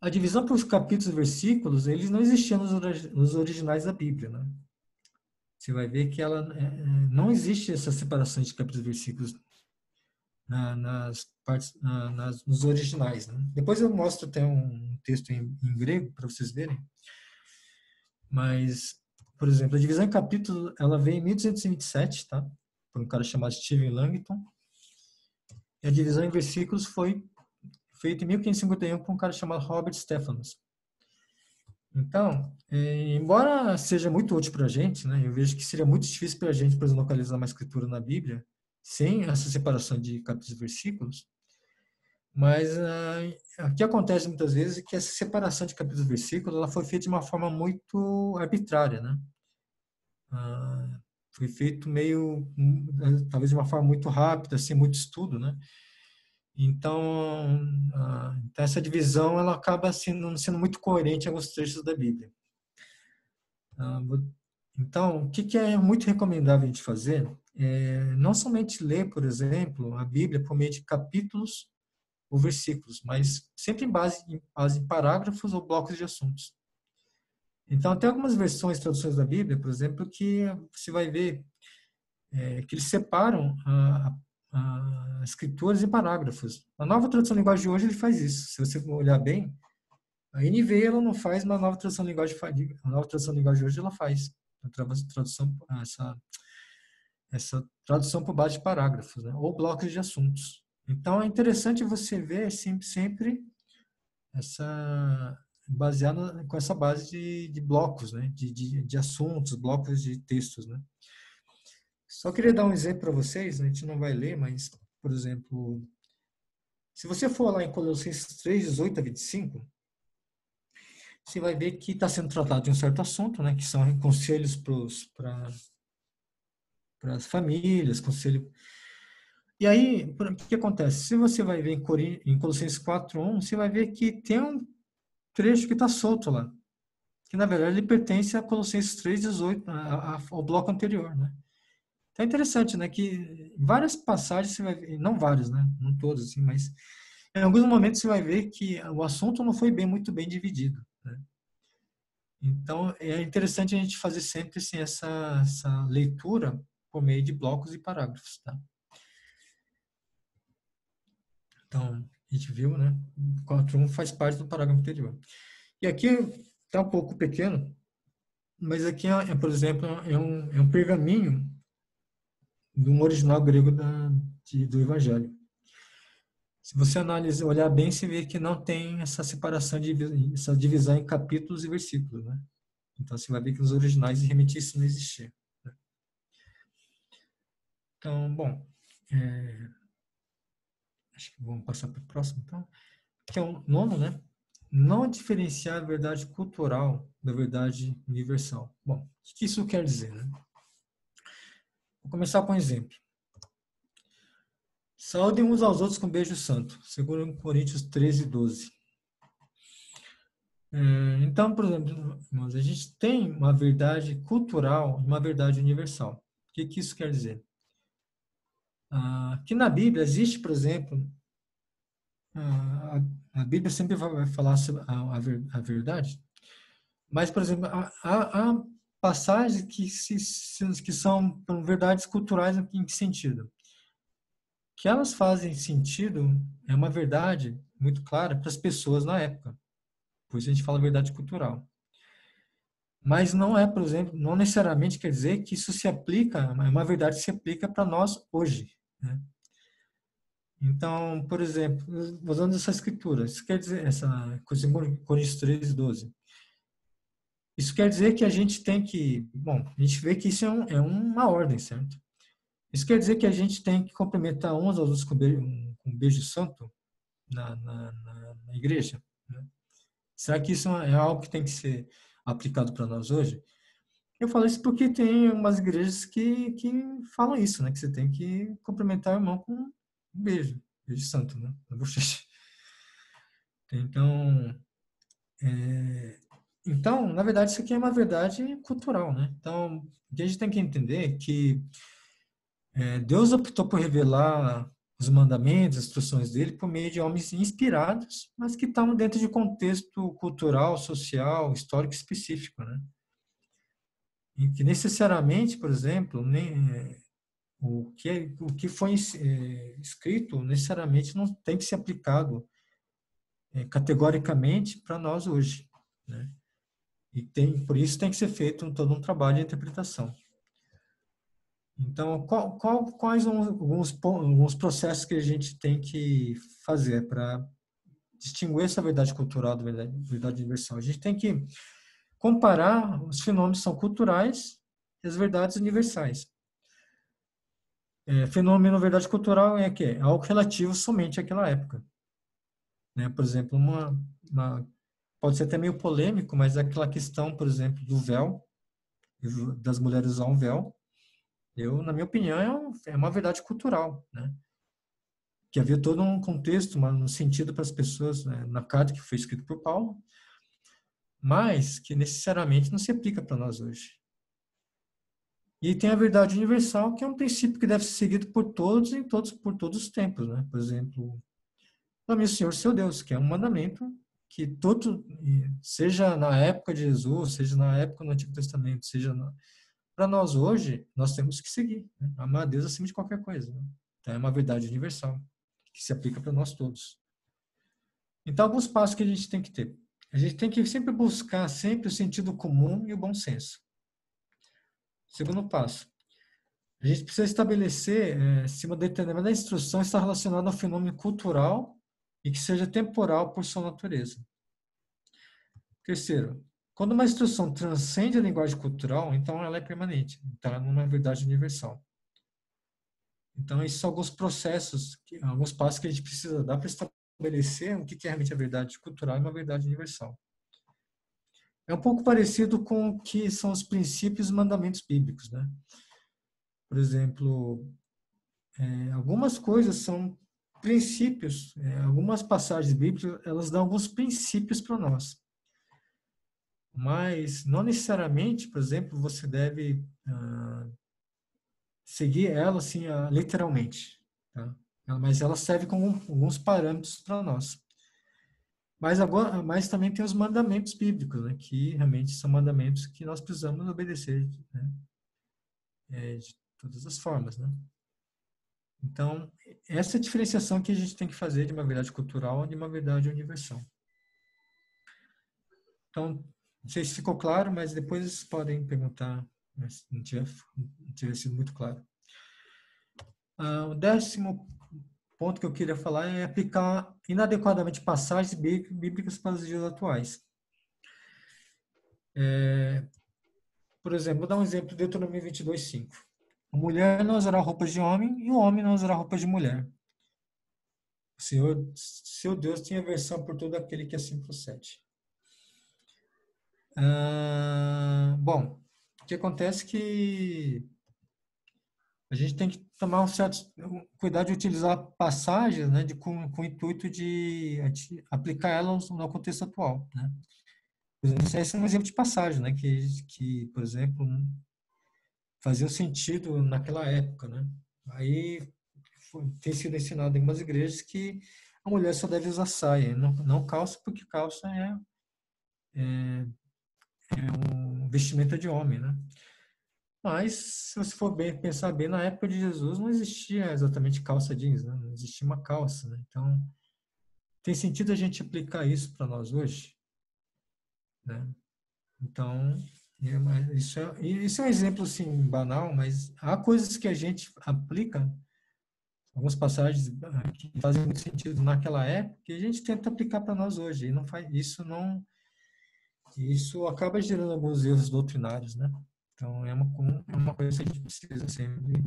a divisão por capítulos e versículos, eles não existiam nos, originais da Bíblia, né? Você vai ver que ela é, é, não existe essa separação de capítulos e versículos na, nas partes, na, nas, nos originais. Né? Depois eu mostro até um texto em, em grego para vocês verem. Mas, por exemplo, a divisão em capítulos, ela vem em 1227, tá? Por um cara chamado Steven Langton. E a divisão em versículos foi feito em 1551 por um cara chamado Robert Stephanus. Então, é, embora seja muito útil para a gente, né, eu vejo que seria muito difícil para a gente, exemplo, localizar uma escritura na Bíblia sem essa separação de capítulos e versículos, mas uh, o que acontece muitas vezes é que essa separação de capítulos e versículos ela foi feita de uma forma muito arbitrária, né? Uh, foi feito meio, talvez de uma forma muito rápida, sem muito estudo, né? Então, então, essa divisão ela acaba sendo, sendo muito coerente os trechos da Bíblia. Ah, então, o que, é muito recomendável a gente fazer é não somente ler, por exemplo, a Bíblia por meio de capítulos ou versículos, mas sempre em base, em base em parágrafos ou blocos de assuntos. Então, tem algumas versões, traduções da Bíblia, por exemplo, que você vai ver é, que eles separam a, escrituras em parágrafos. A nova tradução de linguagem de hoje ele faz isso. Se você olhar bem, a NVI ela não faz, mas a nova tradução de linguagem a nova tradução de linguagem de hoje ela faz. tradução, essa, essa tradução por base de parágrafos, né? ou blocos de assuntos. Então é interessante você ver sempre, sempre essa baseado com essa base de, de blocos, né? De, de, de, assuntos, blocos de textos, né? Só queria dar um exemplo para vocês, a gente não vai ler, mas, por exemplo, se você for lá em Colossenses 3, 18 a 25, você vai ver que está sendo tratado de um certo assunto, né? Que são conselhos para as famílias, conselho. E aí, o que acontece? Se você vai ver em, em Colossenses 4.1, você vai ver que tem um trecho que está solto lá, que na verdade ele pertence a Colossenses 3.18, ao bloco anterior, né? Então é interessante, né, que várias passagens você vai ver, não vários, né, não todos assim, mas em alguns momentos você vai ver que o assunto não foi bem muito bem dividido, né? Então é interessante a gente fazer sempre assim, essa, essa leitura por meio de blocos e parágrafos, tá? Então, a gente viu, né? 4.1 faz parte do parágrafo anterior. E aqui está um pouco pequeno, mas aqui, é, por exemplo, é um, é um pergaminho um original grego da, de, do Evangelho. Se você analisar, olhar bem, você vê que não tem essa separação, de, essa divisão em capítulos e versículos, né? Então, você vai ver que nos originais realmente isso não existia. Então, bom, é, acho que vamos passar para o próximo, então, que é o nono, né? Não diferenciar a verdade cultural da verdade universal. Bom, o que isso quer dizer, né? Vou começar com um exemplo. Saúdem uns aos outros com beijo santo, segundo Coríntios 13, 12. É, então, por exemplo, irmãos, a gente tem uma verdade cultural, uma verdade universal. O que, que isso quer dizer? Ah, que na Bíblia existe, por exemplo, a, a Bíblia sempre vai falar a, a, verdade, mas, por exemplo, há passagens que, se, que são verdades culturais em que sentido? Que elas fazem sentido, é uma verdade muito clara para as pessoas na época. Por isso a gente fala verdade cultural. Mas não é, por exemplo, não necessariamente quer dizer que isso se aplica, é uma verdade que se aplica para nós hoje. Né? Então, por exemplo, usando essa escritura, isso quer dizer, essa coisa em Coríntios 13, 12. Isso quer dizer que a gente tem que, bom, a gente vê que isso é, um, é uma ordem, certo? Isso quer dizer que a gente tem que cumprimentar uns aos outros com beijo, um, beijo santo na, na, na, na igreja? Né? Será que isso é algo que tem que ser aplicado para nós hoje? Eu falo isso porque tem umas igrejas que, que falam isso, né? Que você tem que cumprimentar o irmão com um beijo, beijo santo, né? Na bochecha. Então, é, então, na verdade, isso aqui é uma verdade cultural, né? Então, a gente tem que entender é que é, Deus optou por revelar os mandamentos, as instruções dele por meio de homens inspirados, mas que estavam dentro de contexto cultural, social, histórico específico, né? E que necessariamente, por exemplo, nem, é, o, que, é, o que foi escrito necessariamente não tem que ser aplicado é, categoricamente para nós hoje. Né? E tem, por isso tem que ser feito todo um trabalho de interpretação. Então, qual, qual, quais são alguns, alguns processos que a gente tem que fazer para distinguir essa verdade cultural da verdade, verdade universal? A gente tem que comparar os fenômenos são culturais e as verdades universais. É, fenômeno verdade cultural é que é algo relativo somente àquela época. Né? Por exemplo, uma, uma, pode ser até meio polêmico, mas aquela questão, por exemplo, do véu, das mulheres usar um véu, eu, na minha opinião, é, é uma verdade cultural, né? Que havia todo um contexto, um sentido para as pessoas, né? na carta que foi escrita por Paulo, mas que necessariamente não se aplica para nós hoje. E tem a verdade universal, que é um princípio que deve ser seguido por todos em todos por todos os tempos, né? Por exemplo, ame o Senhor seu Deus, que é um mandamento que todo seja na época de Jesus, seja na época do Antigo Testamento, seja para nós hoje, nós temos que seguir, né? amar a Deus acima de qualquer coisa. Né? Então é uma verdade universal que se aplica para nós todos. Então alguns passos que a gente tem que ter. A gente tem que sempre buscar sempre o sentido comum e o bom senso. Segundo passo, a gente precisa estabelecer é, se uma determinada instrução está relacionada ao fenômeno cultural e que seja temporal por sua natureza. Terceiro, quando uma instrução transcende a linguagem cultural, então ela é permanente, então ela não é verdade universal. Então, esses são alguns processos, alguns passos que a gente precisa dar para estabelecer o que é realmente a verdade cultural e uma verdade universal. É um pouco parecido com o que são os princípios e mandamentos bíblicos, né? Por exemplo, é, algumas coisas são princípios, é, algumas passagens bíblicas, elas dão alguns princípios para nós. Mas não necessariamente, por exemplo, você deve ah, seguir ela assim, ah, literalmente. Tá? Mas ela serve como alguns parâmetros para nós. Mas agora, mas também tem os mandamentos bíblicos, né, que realmente são mandamentos que nós precisamos obedecer, né, é, de todas as formas, né. Então, essa é diferenciação que a gente tem que fazer de uma verdade cultural e de uma verdade universal. Então, não sei se ficou claro, mas depois vocês podem perguntar se não tiver, não tiver sido muito claro. Ah, o décimo ponto que eu queria falar é aplicar inadequadamente passagens bíblicas para os dias atuais. É, por exemplo, vou dar um exemplo de Deuteronômio 22, 5. A mulher não usará roupas de homem e o homem não usará roupas de mulher. O Senhor, seu Deus, tem aversão por todo aquele que assim procede. Ah, bom, o que acontece é que a gente tem que tomar um certo cuidado de utilizar passagens né, de, com, com o intuito de, de aplicar elas no contexto atual. Né? Esse é um exemplo de passagem, né, que, que, por exemplo, fazia sentido naquela época. Né? Aí foi, tem sido ensinado em algumas igrejas que a mulher só deve usar saia, não, não calça, porque calça é, é, é um vestimenta de homem. Né? Mas, se você for bem, pensar bem, na época de Jesus não existia exatamente calça jeans, né? não existia uma calça. Né? Então, tem sentido a gente aplicar isso para nós hoje? Né? Então, é isso é, isso é um exemplo assim, banal, mas há coisas que a gente aplica, algumas passagens que fazem muito sentido naquela época, que a gente tenta aplicar para nós hoje. E não faz, isso não. Isso acaba gerando alguns erros doutrinários, né? Então, é uma, é uma coisa que a gente precisa sempre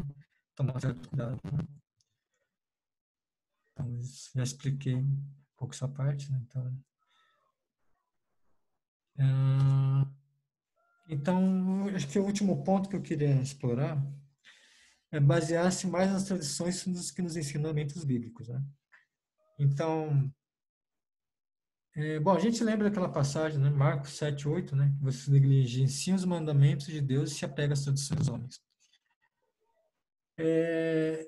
tomar certo cuidado. Né? Então, já expliquei um pouco essa parte, né? Então, uh, então, acho que o último ponto que eu queria explorar é basear-se mais nas tradições que nos ensinamentos bíblicos, né? Então, é, bom, a gente lembra daquela passagem, né? Marcos 7, 8, né? Que você negligencia os mandamentos de Deus e se apega às tradições dos homens. É,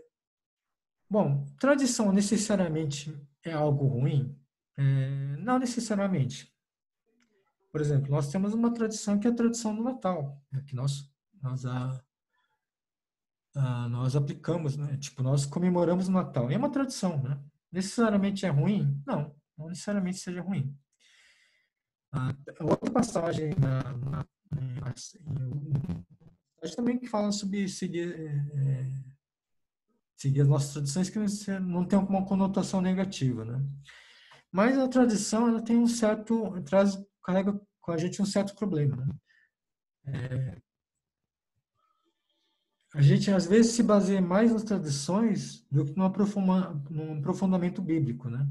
bom, tradição necessariamente é algo ruim? É, não necessariamente. Por exemplo, nós temos uma tradição que é a tradição do Natal, né? que nós, nós, a, a, nós aplicamos, né? Tipo, nós comemoramos o Natal. E é uma tradição, né? Necessariamente é ruim? Não não necessariamente seja ruim. A outra passagem na, na, em, também que fala sobre seguir, é, seguir as nossas tradições que não tem uma conotação negativa, né? Mas a tradição ela tem um certo traz carrega com a gente um certo problema. Né? É, a gente às vezes se baseia mais nas tradições do que no aprofundamento bíblico, né?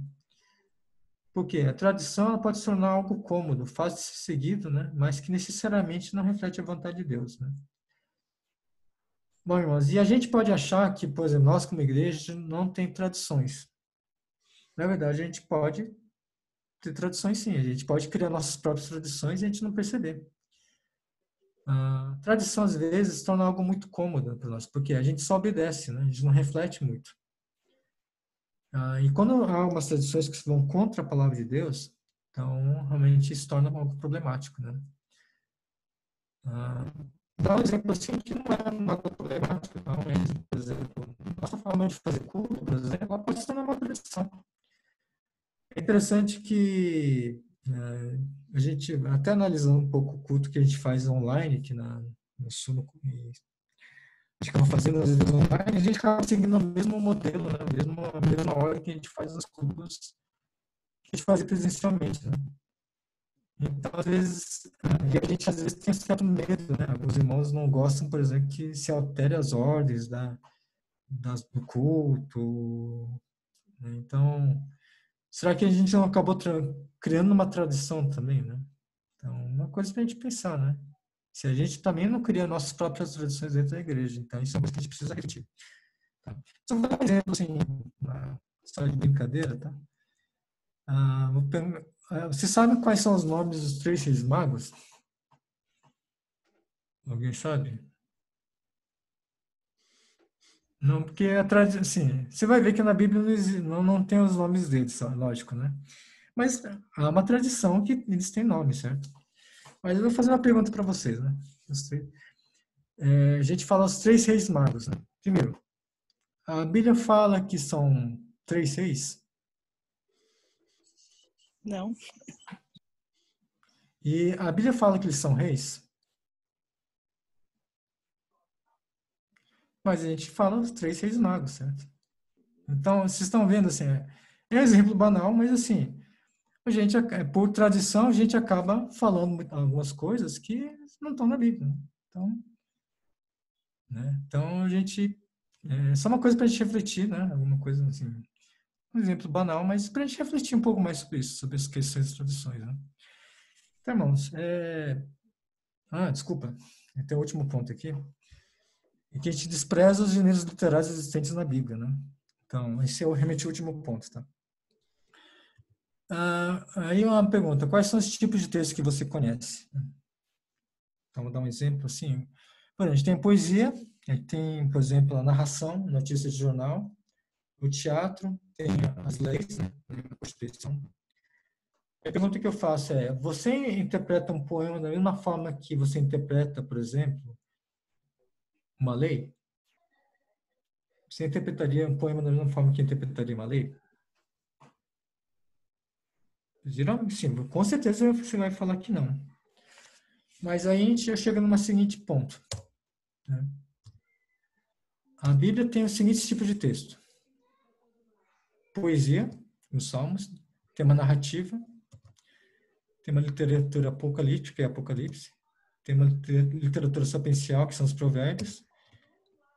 Porque a tradição pode se tornar algo cômodo, fácil de ser seguido, né? mas que necessariamente não reflete a vontade de Deus. Né? Bom, irmãos, e a gente pode achar que, exemplo, nós como igreja não tem tradições. Na verdade, a gente pode ter tradições sim, a gente pode criar nossas próprias tradições e a gente não perceber. A tradição, às vezes, se torna algo muito cômodo para nós, porque a gente só obedece, né? a gente não reflete muito. Ah, e quando há algumas tradições que vão contra a palavra de Deus, então realmente se torna algo problemático, né? Ah, dá um exemplo assim que não é nada problemático, não por exemplo, nossa forma de fazer culto, por exemplo, ela pode se tornar uma tradição. É interessante que é, a gente, até analisando um pouco o culto que a gente faz online aqui na, no sul, e a gente acaba fazendo as vezes online, a gente acaba seguindo o mesmo modelo, né? a, mesma, a mesma ordem que a gente faz as curvas que a gente faz presencialmente. Né? Então, às vezes, a gente às vezes tem certo medo, né? Alguns irmãos não gostam, por exemplo, que se altere as ordens da, das, do culto. Né? Então, será que a gente não acabou criando uma tradição também, né? Então, uma coisa para a gente pensar, né? Se a gente também não cria nossas próprias tradições dentro da igreja, então isso é uma coisa que a gente precisa refletir. Tá? Só vou dar um exemplo, assim, história de brincadeira, tá? Ah, ah, você sabe quais são os nomes dos três magos? Alguém sabe? Não, porque a tradição, assim, você vai ver que na Bíblia não, não, tem os nomes deles, lógico, né? Mas há uma tradição que eles têm nome, certo? Mas eu vou fazer uma pergunta para vocês, né? É, a gente fala os três reis magos, né? Primeiro, a Bíblia fala que são três reis? Não. E a Bíblia fala que eles são reis? Mas a gente fala dos três reis magos, certo? Então, vocês estão vendo assim, é, é um exemplo banal, mas assim, a gente, por tradição, a gente acaba falando algumas coisas que não estão na Bíblia. Né? Então, né? então a gente, é só uma coisa para a gente refletir, né? Alguma coisa assim, um exemplo banal, mas para a gente refletir um pouco mais sobre isso, sobre as questões das tradições. Né? Então, irmãos, é... ah, desculpa, tem o último ponto aqui, é que a gente despreza os gêneros literários existentes na Bíblia, né? Então, esse é o, realmente o último ponto, tá? Ah, aí uma pergunta, quais são os tipos de textos que você conhece? Então, vou dar um exemplo assim. Por exemplo, a gente tem poesia, a gente tem, por exemplo, a narração, notícias de jornal, o teatro, tem as leis, né, a Constituição. A pergunta que eu faço é: você interpreta um poema da mesma forma que você interpreta, por exemplo, uma lei? Você interpretaria um poema da mesma forma que interpretaria uma lei? Geralmente, sim, com certeza você vai falar que não. Mas aí a gente já chega numa seguinte ponto. Né? A Bíblia tem o seguinte tipo de texto poesia, os Salmos, tem uma narrativa, tem uma literatura apocalíptica, que é Apocalipse, tem uma literatura sapiencial, que são os Provérbios,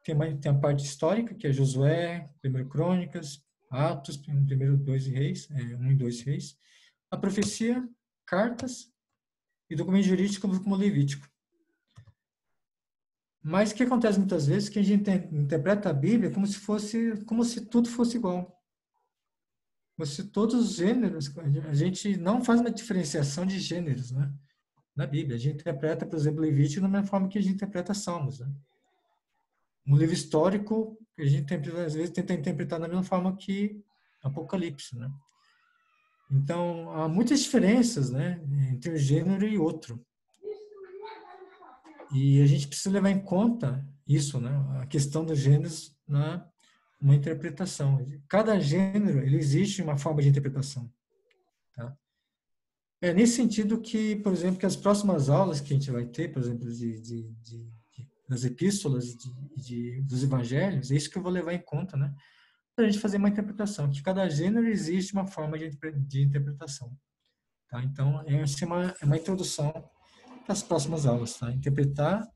tem, uma, tem a parte histórica, que é Josué, Primeiro Crônicas, Atos, Primeiro Dois Reis, é, Um e Dois Reis, a profecia, cartas e documentos jurídicos como Levítico. Mas o que acontece muitas vezes é que a gente interpreta a Bíblia como se fosse como se tudo fosse igual. Você, todos os gêneros, a gente não faz uma diferenciação de gêneros, né? Na Bíblia. A gente interpreta, por exemplo, Levítico da mesma forma que a gente interpreta Salmos, né? Um livro histórico, a gente às vezes tenta interpretar da mesma forma que Apocalipse, né? Então, há muitas diferenças, né? Entre um gênero e outro. E a gente precisa levar em conta isso, né? A questão dos gêneros na uma interpretação. Cada gênero, ele existe uma forma de interpretação. Tá? É nesse sentido que, por exemplo, que as próximas aulas que a gente vai ter, por exemplo, de, de, de, das epístolas, de, dos evangelhos, é isso que eu vou levar em conta, né? Para a gente fazer uma interpretação, que cada gênero existe uma forma de, de interpretação. Tá? Então, essa é uma, é uma introdução para as próximas aulas. Tá? Interpretar,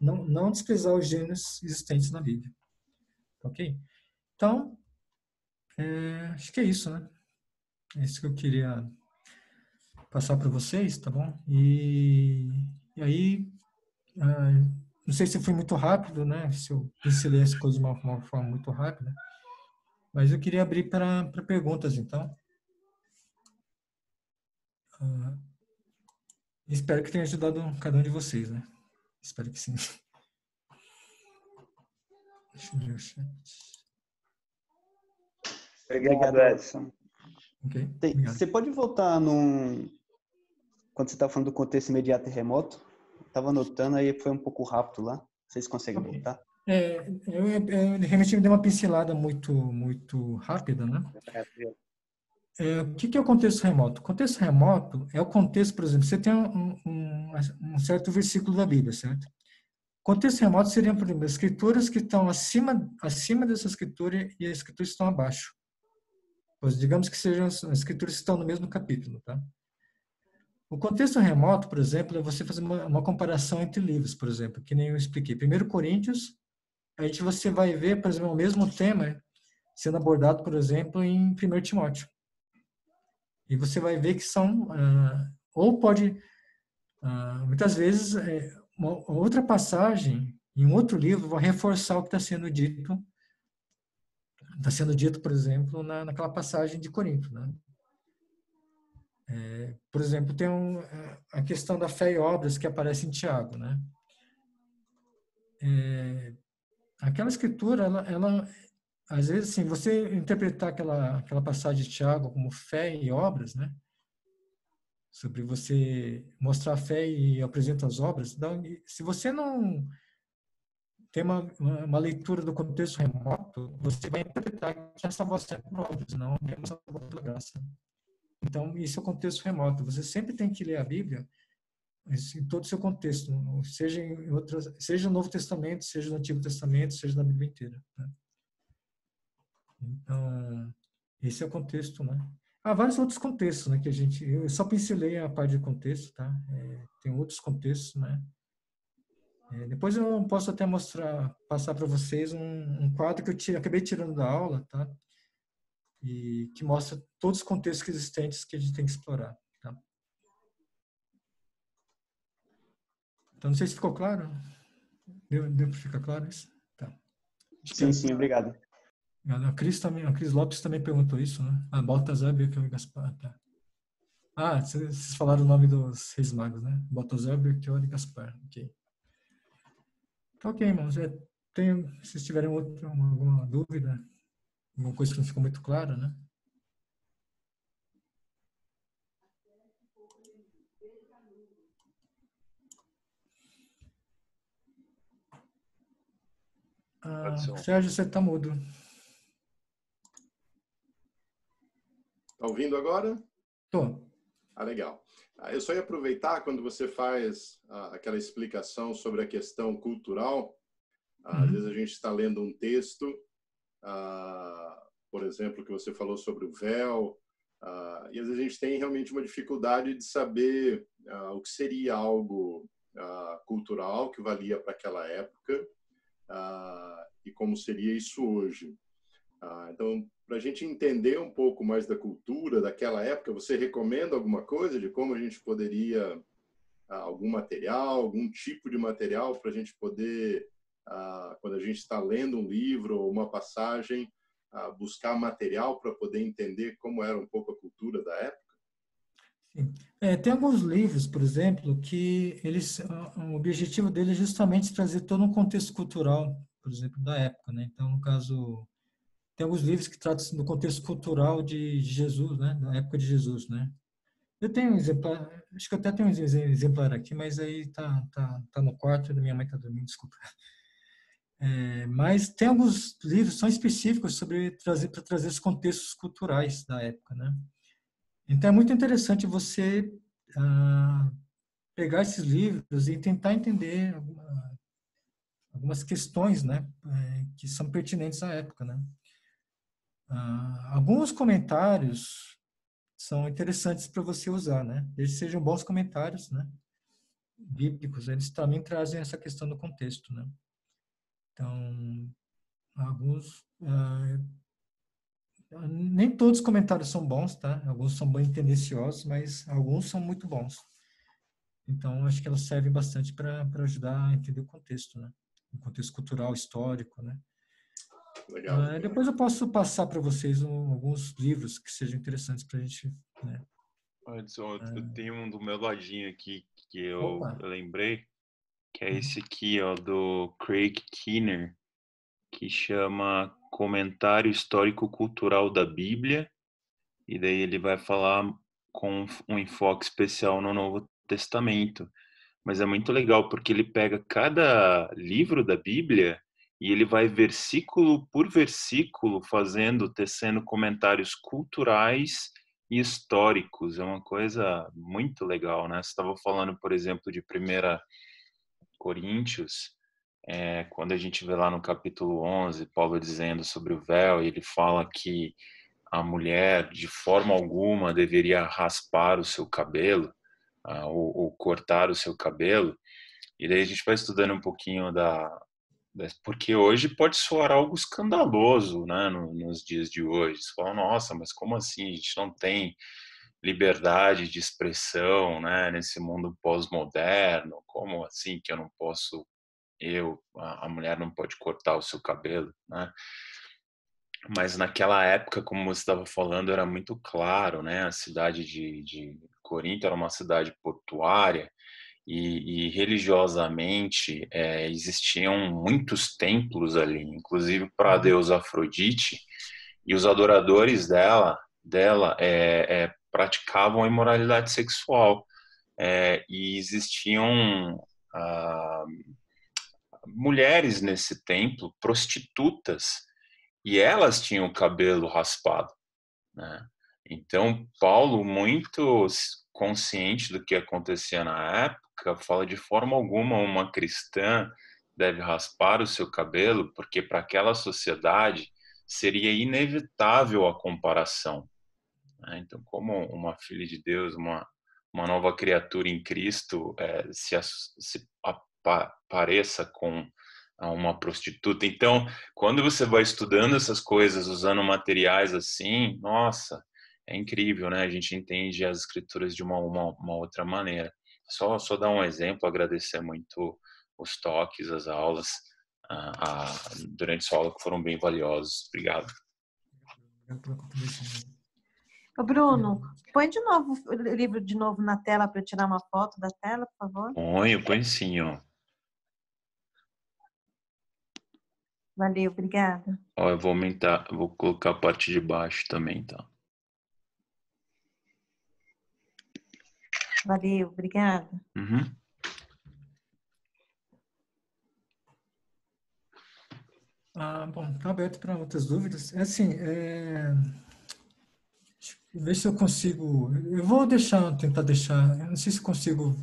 não, não desprezar os gêneros existentes na Bíblia. Ok? Então, é, acho que é isso, né? É isso que eu queria passar para vocês, tá bom? E, e aí, ah, não sei se foi muito rápido, né? Se eu pincelei as coisas de uma, uma forma muito rápida, mas eu queria abrir para perguntas, então. Ah, espero que tenha ajudado cada um de vocês, né? Espero que sim. Deixa eu ver o chat. Obrigado, Edson. Okay. Tem, você pode voltar num. Quando você está falando do contexto imediato e remoto? Estava anotando, aí foi um pouco rápido lá. Vocês conseguem okay. voltar? É, eu, eu, realmente me dei uma pincelada muito, muito rápida, né? É, o que, que é o contexto remoto? O contexto remoto é o contexto, por exemplo, você tem um, um, um certo versículo da Bíblia, certo? Contexto remoto seriam, por exemplo, escrituras que estão acima, acima dessa escritura e as escrituras que estão abaixo. Pois digamos que sejam as escrituras que estão no mesmo capítulo, tá? O contexto remoto, por exemplo, é você fazer uma, uma comparação entre livros, por exemplo, que nem eu expliquei. Primeiro Coríntios, a gente você vai ver, por exemplo, o mesmo tema sendo abordado, por exemplo, em 1 Timóteo. E você vai ver que são, uh, ou pode, uh, muitas vezes, é, uma outra passagem em um outro livro vai reforçar o que está sendo dito, está sendo dito, por exemplo, na, naquela passagem de Corinto, né? É, por exemplo, tem um, é, a questão da fé e obras que aparece em Tiago, né? É, aquela escritura, ela, ela, às vezes, assim, você interpretar aquela, aquela passagem de Tiago como fé e obras, né? Sobre você mostrar a fé e apresentar as obras. Se você não tem uma, uma leitura do contexto remoto, você vai interpretar que essa voz é por obras, não é salvação pela graça. Então, isso é o contexto remoto. Você sempre tem que ler a Bíblia em todo o seu contexto, seja em outras, seja no Novo Testamento, seja no Antigo Testamento, seja na Bíblia inteira. Né? Então, esse é o contexto, né? Há vários outros contextos, né, que a gente, eu só pincelei a parte de contexto, tá? É, tem outros contextos, né? É, depois eu posso até mostrar, passar para vocês um, um, quadro que eu tira, acabei tirando da aula, tá? E que mostra todos os contextos existentes que a gente tem que explorar. Tá? Então, não sei se ficou claro. Deu, deu para ficar claro isso? Tá. Sim, sim, obrigado. A Cris, também, a Cris Lopes também perguntou isso, né? A Baltazar, Belchior e Gaspar. Tá. Ah, vocês falaram o nome dos reis magos, né? Baltazar, Belchior e Gaspar. Ok. Tá ok, irmãos. É, tem, se tiverem outra, alguma dúvida, uma coisa que não ficou muito clara, né? Ah, Sérgio, você está mudo. Está ouvindo agora? Estou. Ah, legal. Ah, eu só ia aproveitar quando você faz ah, aquela explicação sobre a questão cultural. Ah, uhum. Às vezes a gente está lendo um texto ah, por exemplo, que você falou sobre o véu, ah, e às vezes a gente tem realmente uma dificuldade de saber ah, o que seria algo cultural que valia para aquela época e como seria isso hoje. então, para a gente entender um pouco mais da cultura daquela época, você recomenda alguma coisa de como a gente poderia algum material, algum tipo de material para a gente poder quando a gente está lendo um livro ou uma passagem, buscar material para poder entender como era um pouco a cultura da época? Sim. É, tem alguns livros, por exemplo, que eles, o objetivo deles é justamente trazer todo um contexto cultural, por exemplo, da época, né? Então, no caso, tem alguns livros que tratam do contexto cultural de Jesus, né? Da época de Jesus, né? Eu tenho um exemplar, acho que eu até tenho um exemplar aqui, mas aí tá, tá, tá no quarto minha mãe tá dormindo, desculpa. É, mas tem alguns livros são específicos sobre trazer para trazer os contextos culturais da época, né? Então é muito interessante você ah, pegar esses livros e tentar entender alguma, algumas questões, né, é, que são pertinentes à época, né? Ah, alguns comentários são interessantes para você usar, né? Eles sejam bons comentários, né? Bíblicos, eles também trazem essa questão do contexto, né? Então, alguns. Uh, nem todos os comentários são bons, tá? Alguns são bem tendenciosos, mas alguns são muito bons. Então, acho que elas servem bastante para ajudar a entender o contexto, né? O contexto cultural, histórico, né? Legal. Uh, depois eu posso passar para vocês um, alguns livros que sejam interessantes para a gente. Né? Edson, uh, eu tenho um do meu ladinho aqui que eu, eu lembrei que é esse aqui, ó, do Craig Keener, que chama Comentário Histórico Cultural da Bíblia, e daí ele vai falar com um enfoque especial no Novo Testamento. Mas é muito legal porque ele pega cada livro da Bíblia e ele vai versículo por versículo fazendo, tecendo comentários culturais e históricos. É uma coisa muito legal, né? Você estava falando, por exemplo, de primeira Coríntios, é, quando a gente vê lá no capítulo 11, Paulo dizendo sobre o véu, ele fala que a mulher, de forma alguma, deveria raspar o seu cabelo uh, ou, ou, cortar o seu cabelo. E daí a gente vai estudando um pouquinho da, da porque hoje pode soar algo escandaloso, né, no, nos dias de hoje. Você fala, nossa, mas como assim? A gente não tem liberdade de expressão, né, nesse mundo pós-moderno. Como assim que eu não posso eu, a mulher não pode cortar o seu cabelo, né? Mas naquela época, como você estava falando, era muito claro, né? A cidade de, de Corinto era uma cidade portuária e, e religiosamente é, existiam muitos templos ali, inclusive para a uhum. deusa Afrodite, e os adoradores dela, dela é, é, praticavam a imoralidade sexual. É, e existiam ah, mulheres nesse templo, prostitutas, e elas tinham o cabelo raspado. Né? Então, Paulo, muito consciente do que acontecia na época, fala de forma alguma uma cristã deve raspar o seu cabelo, porque para aquela sociedade seria inevitável a comparação. Né? Então, como uma filha de Deus, uma, uma nova criatura em Cristo, é, se, se pareça com uma prostituta. Então, quando você vai estudando essas coisas, usando materiais assim, nossa, é incrível, né? A gente entende as escrituras de uma, uma, uma outra maneira. Só, só dar um exemplo, agradecer muito os toques, as aulas a, a, durante sua aula que foram bem valiosos. Obrigado. Ô Bruno, põe de novo o livro de novo na tela para eu tirar uma foto da tela, por favor. Põe, põe sim, ó. Valeu, obrigada. Ó, eu vou aumentar, vou colocar a parte de baixo também, tá? Valeu, obrigada. Uhum. Ah, bom, tá aberto para outras dúvidas. É assim, é... ver se eu consigo. Eu vou deixar, tentar deixar. Eu não sei se consigo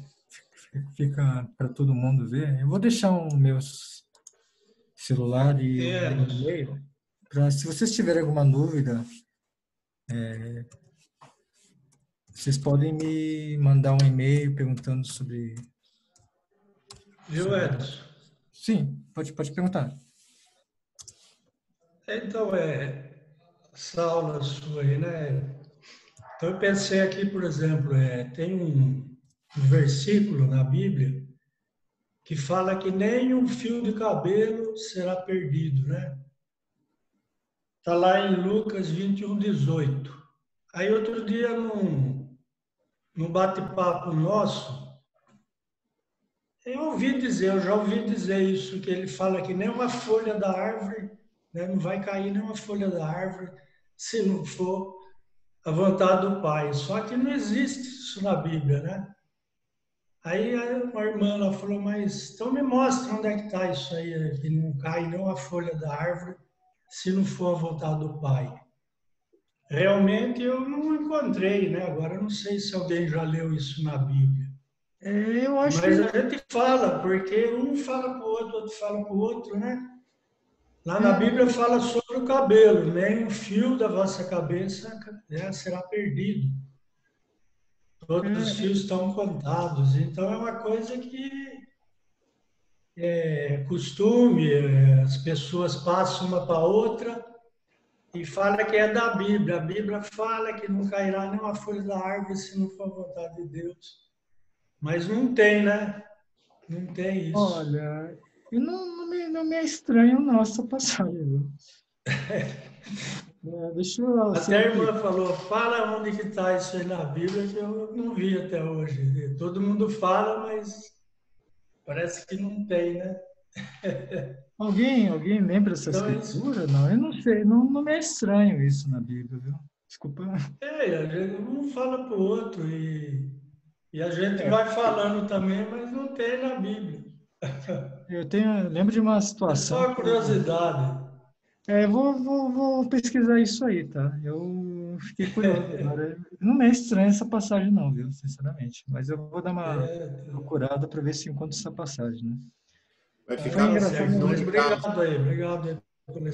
ficar para todo mundo ver. Eu vou deixar os meus celular e é. e-mail. Pra, se vocês tiverem alguma dúvida, é, vocês podem me mandar um e-mail perguntando sobre. Viu. Edson? Sim, pode, pode perguntar. Então, é, essa aula sua aí, né? Então, eu pensei aqui, por exemplo, é, tem um, versículo na Bíblia que fala que nem um fio de cabelo será perdido, né? Está lá em Lucas 21, 18. Aí outro dia, num, num bate-papo nosso, eu ouvi dizer, eu já ouvi dizer isso, que ele fala que nem uma folha da árvore, né, não vai cair nem uma folha da árvore se não for a vontade do Pai. Só que não existe isso na Bíblia, né? Aí uma irmã ela falou, mas então me mostra onde é que está isso aí, que não cai nem a folha da árvore se não for a vontade do Pai. Realmente eu não encontrei, né? Agora eu não sei se alguém já leu isso na Bíblia. É, eu acho Mas que... a gente fala, porque um fala para o outro, outro fala para o outro, né? Lá na. Bíblia fala sobre o cabelo, nem um fio da vossa cabeça né, será perdido. Todos os fios estão contados. Então, é uma coisa que é costume, é, as pessoas passam uma para outra e fala que é da Bíblia. A Bíblia fala que não cairá nenhuma folha da árvore se não for a vontade de Deus. Mas não tem, né? Não tem isso. Olha, não, não, me, não me é estranho não essa passagem. É, deixa eu, até a irmã falou, fala onde que está isso aí na Bíblia, que eu não vi até hoje. Todo mundo fala, mas parece que não tem, né? Alguém, alguém lembra essa então, escritura? Isso... Não, eu não sei, não, não me é estranho isso na Bíblia, viu? Desculpa. É, a gente, um fala para o outro e, e a gente é. vai falando também, mas não tem na Bíblia. Eu tenho, lembro de uma situação. É só curiosidade. É, vou, vou, vou pesquisar isso aí, tá? Eu fiquei curioso agora. Não é estranha essa passagem, não, viu? Sinceramente. Mas eu vou dar uma é, procurada para ver se encontro essa passagem, né? Vai ficar é, foi Obrigado aí, obrigado aí.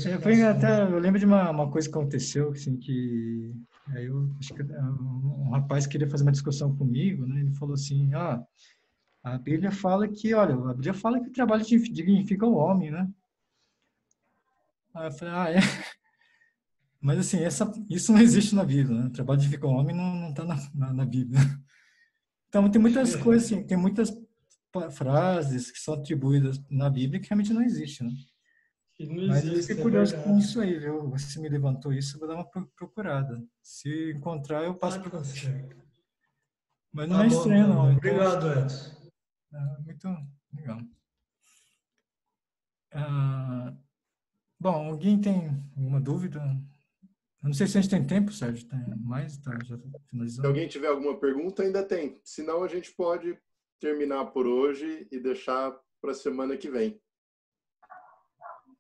É, foi até, eu lembro de uma, uma coisa que aconteceu, assim, que aí eu, acho que um rapaz queria fazer uma discussão comigo, né? Ele falou assim, ah, a Bíblia fala que, olha, a Bíblia fala que o trabalho dignifica o homem, né? Aí eu falei, ah, é? Mas assim, essa, isso não existe na Bíblia, né? O trabalho dignifica o homem não está na, na, na Bíblia. Então tem muitas coisas, assim, tem muitas frases que são atribuídas na Bíblia que realmente não existem, né? Não Mas existe, eu fiquei é curioso é com isso aí, viu? Você me levantou isso, eu vou dar uma procurada. Se encontrar, eu passo ah, para você. Mas não tá é bom, estranho, não. Então, Obrigado, Edson. É, muito legal. Ah, bom, alguém tem alguma dúvida? Eu não sei se a gente tem tempo, Sérgio. Tem mais? Tá, já finalizando. Se alguém tiver alguma pergunta, ainda tem. Senão, a gente pode terminar por hoje e deixar para a semana que vem.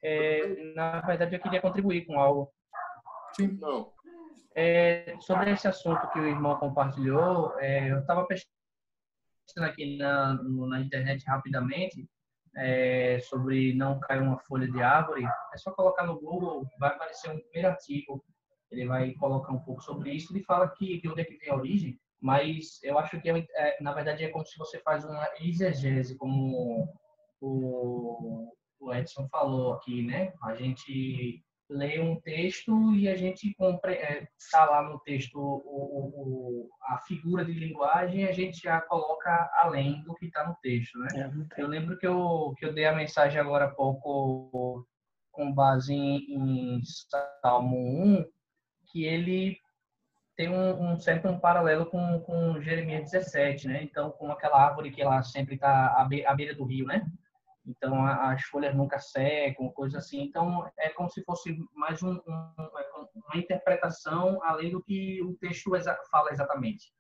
É, na verdade, eu queria contribuir com algo. Sim. Não. É, sobre esse assunto que o irmão compartilhou, é, eu estava pesquisando aqui na, na internet rapidamente é, sobre não cair uma folha de árvore. É só colocar no Google, vai aparecer um primeiro artigo. Ele vai colocar um pouco sobre isso. Ele fala que de onde é que vem a origem mas eu acho que é, é, na verdade é como se você faz uma exegese, como o, o Edson falou aqui, né? A gente lê um texto e a gente está é, lá no texto o, o, a figura de linguagem a gente já coloca além do que está no texto, né? É, eu lembro que eu, que eu dei a mensagem agora há pouco com base em, em Salmo 1, que ele tem um, um certo um paralelo com, com Jeremias 17, né? Então, com aquela árvore que ela sempre está à, be à beira do rio, né? Então, as folhas nunca secam, coisa assim. Então, é como se fosse mais um, um, uma interpretação além do que o texto exa fala exatamente.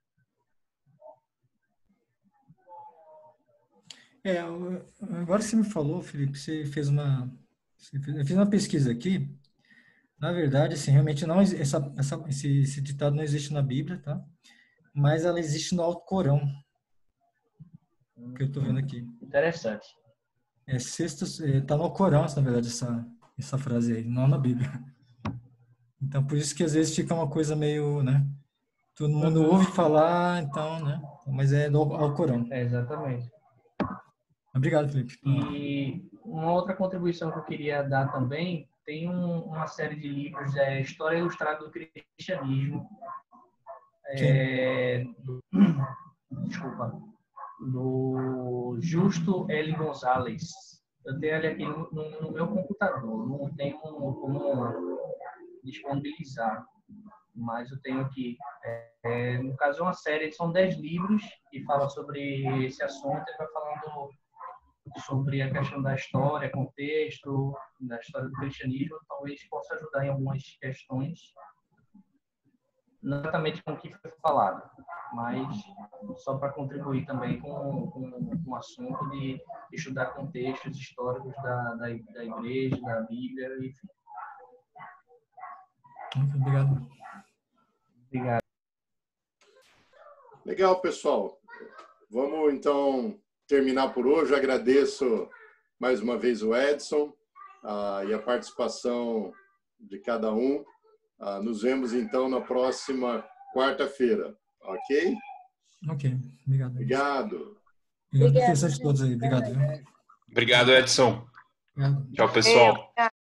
É, agora você me falou, Felipe, você fez uma, você fez, eu fiz uma pesquisa aqui na verdade, assim, realmente não essa, essa, esse, esse ditado não existe na Bíblia, tá? Mas ela existe no Alto Corão, que eu estou vendo aqui. Interessante. É sexto, está é, no Corão, na verdade, essa essa frase aí, não na Bíblia. Então, por isso que às vezes fica uma coisa meio, né? Todo mundo ouve falar, então, né? Mas é do Alcorão. É, exatamente. Obrigado, Felipe. E uma outra contribuição que eu queria dar também tem um, uma série de livros, é História Ilustrada do Cristianismo, é, desculpa, do Justo L. Gonzalez. Eu tenho ele aqui no, no, no meu computador, não tenho como disponibilizar, mas eu tenho aqui. É, no caso, é uma série, são dez livros que fala sobre esse assunto, ele vai falando sobre a questão da história, contexto, da história do cristianismo, talvez possa ajudar em algumas questões, não exatamente com o que foi falado, mas só para contribuir também com, com, com o assunto de estudar contextos históricos da, da, da igreja, da Bíblia, enfim. Muito obrigado. Obrigado. Legal, pessoal. Vamos então terminar por hoje. agradeço mais uma vez o Edson uh, e a participação de cada um. Uh, nos vemos então na próxima quarta-feira, ok? Ok, obrigado. Obrigado. Obrigado a todos aí. Obrigado. Obrigado, Edson. Obrigado. Tchau, pessoal.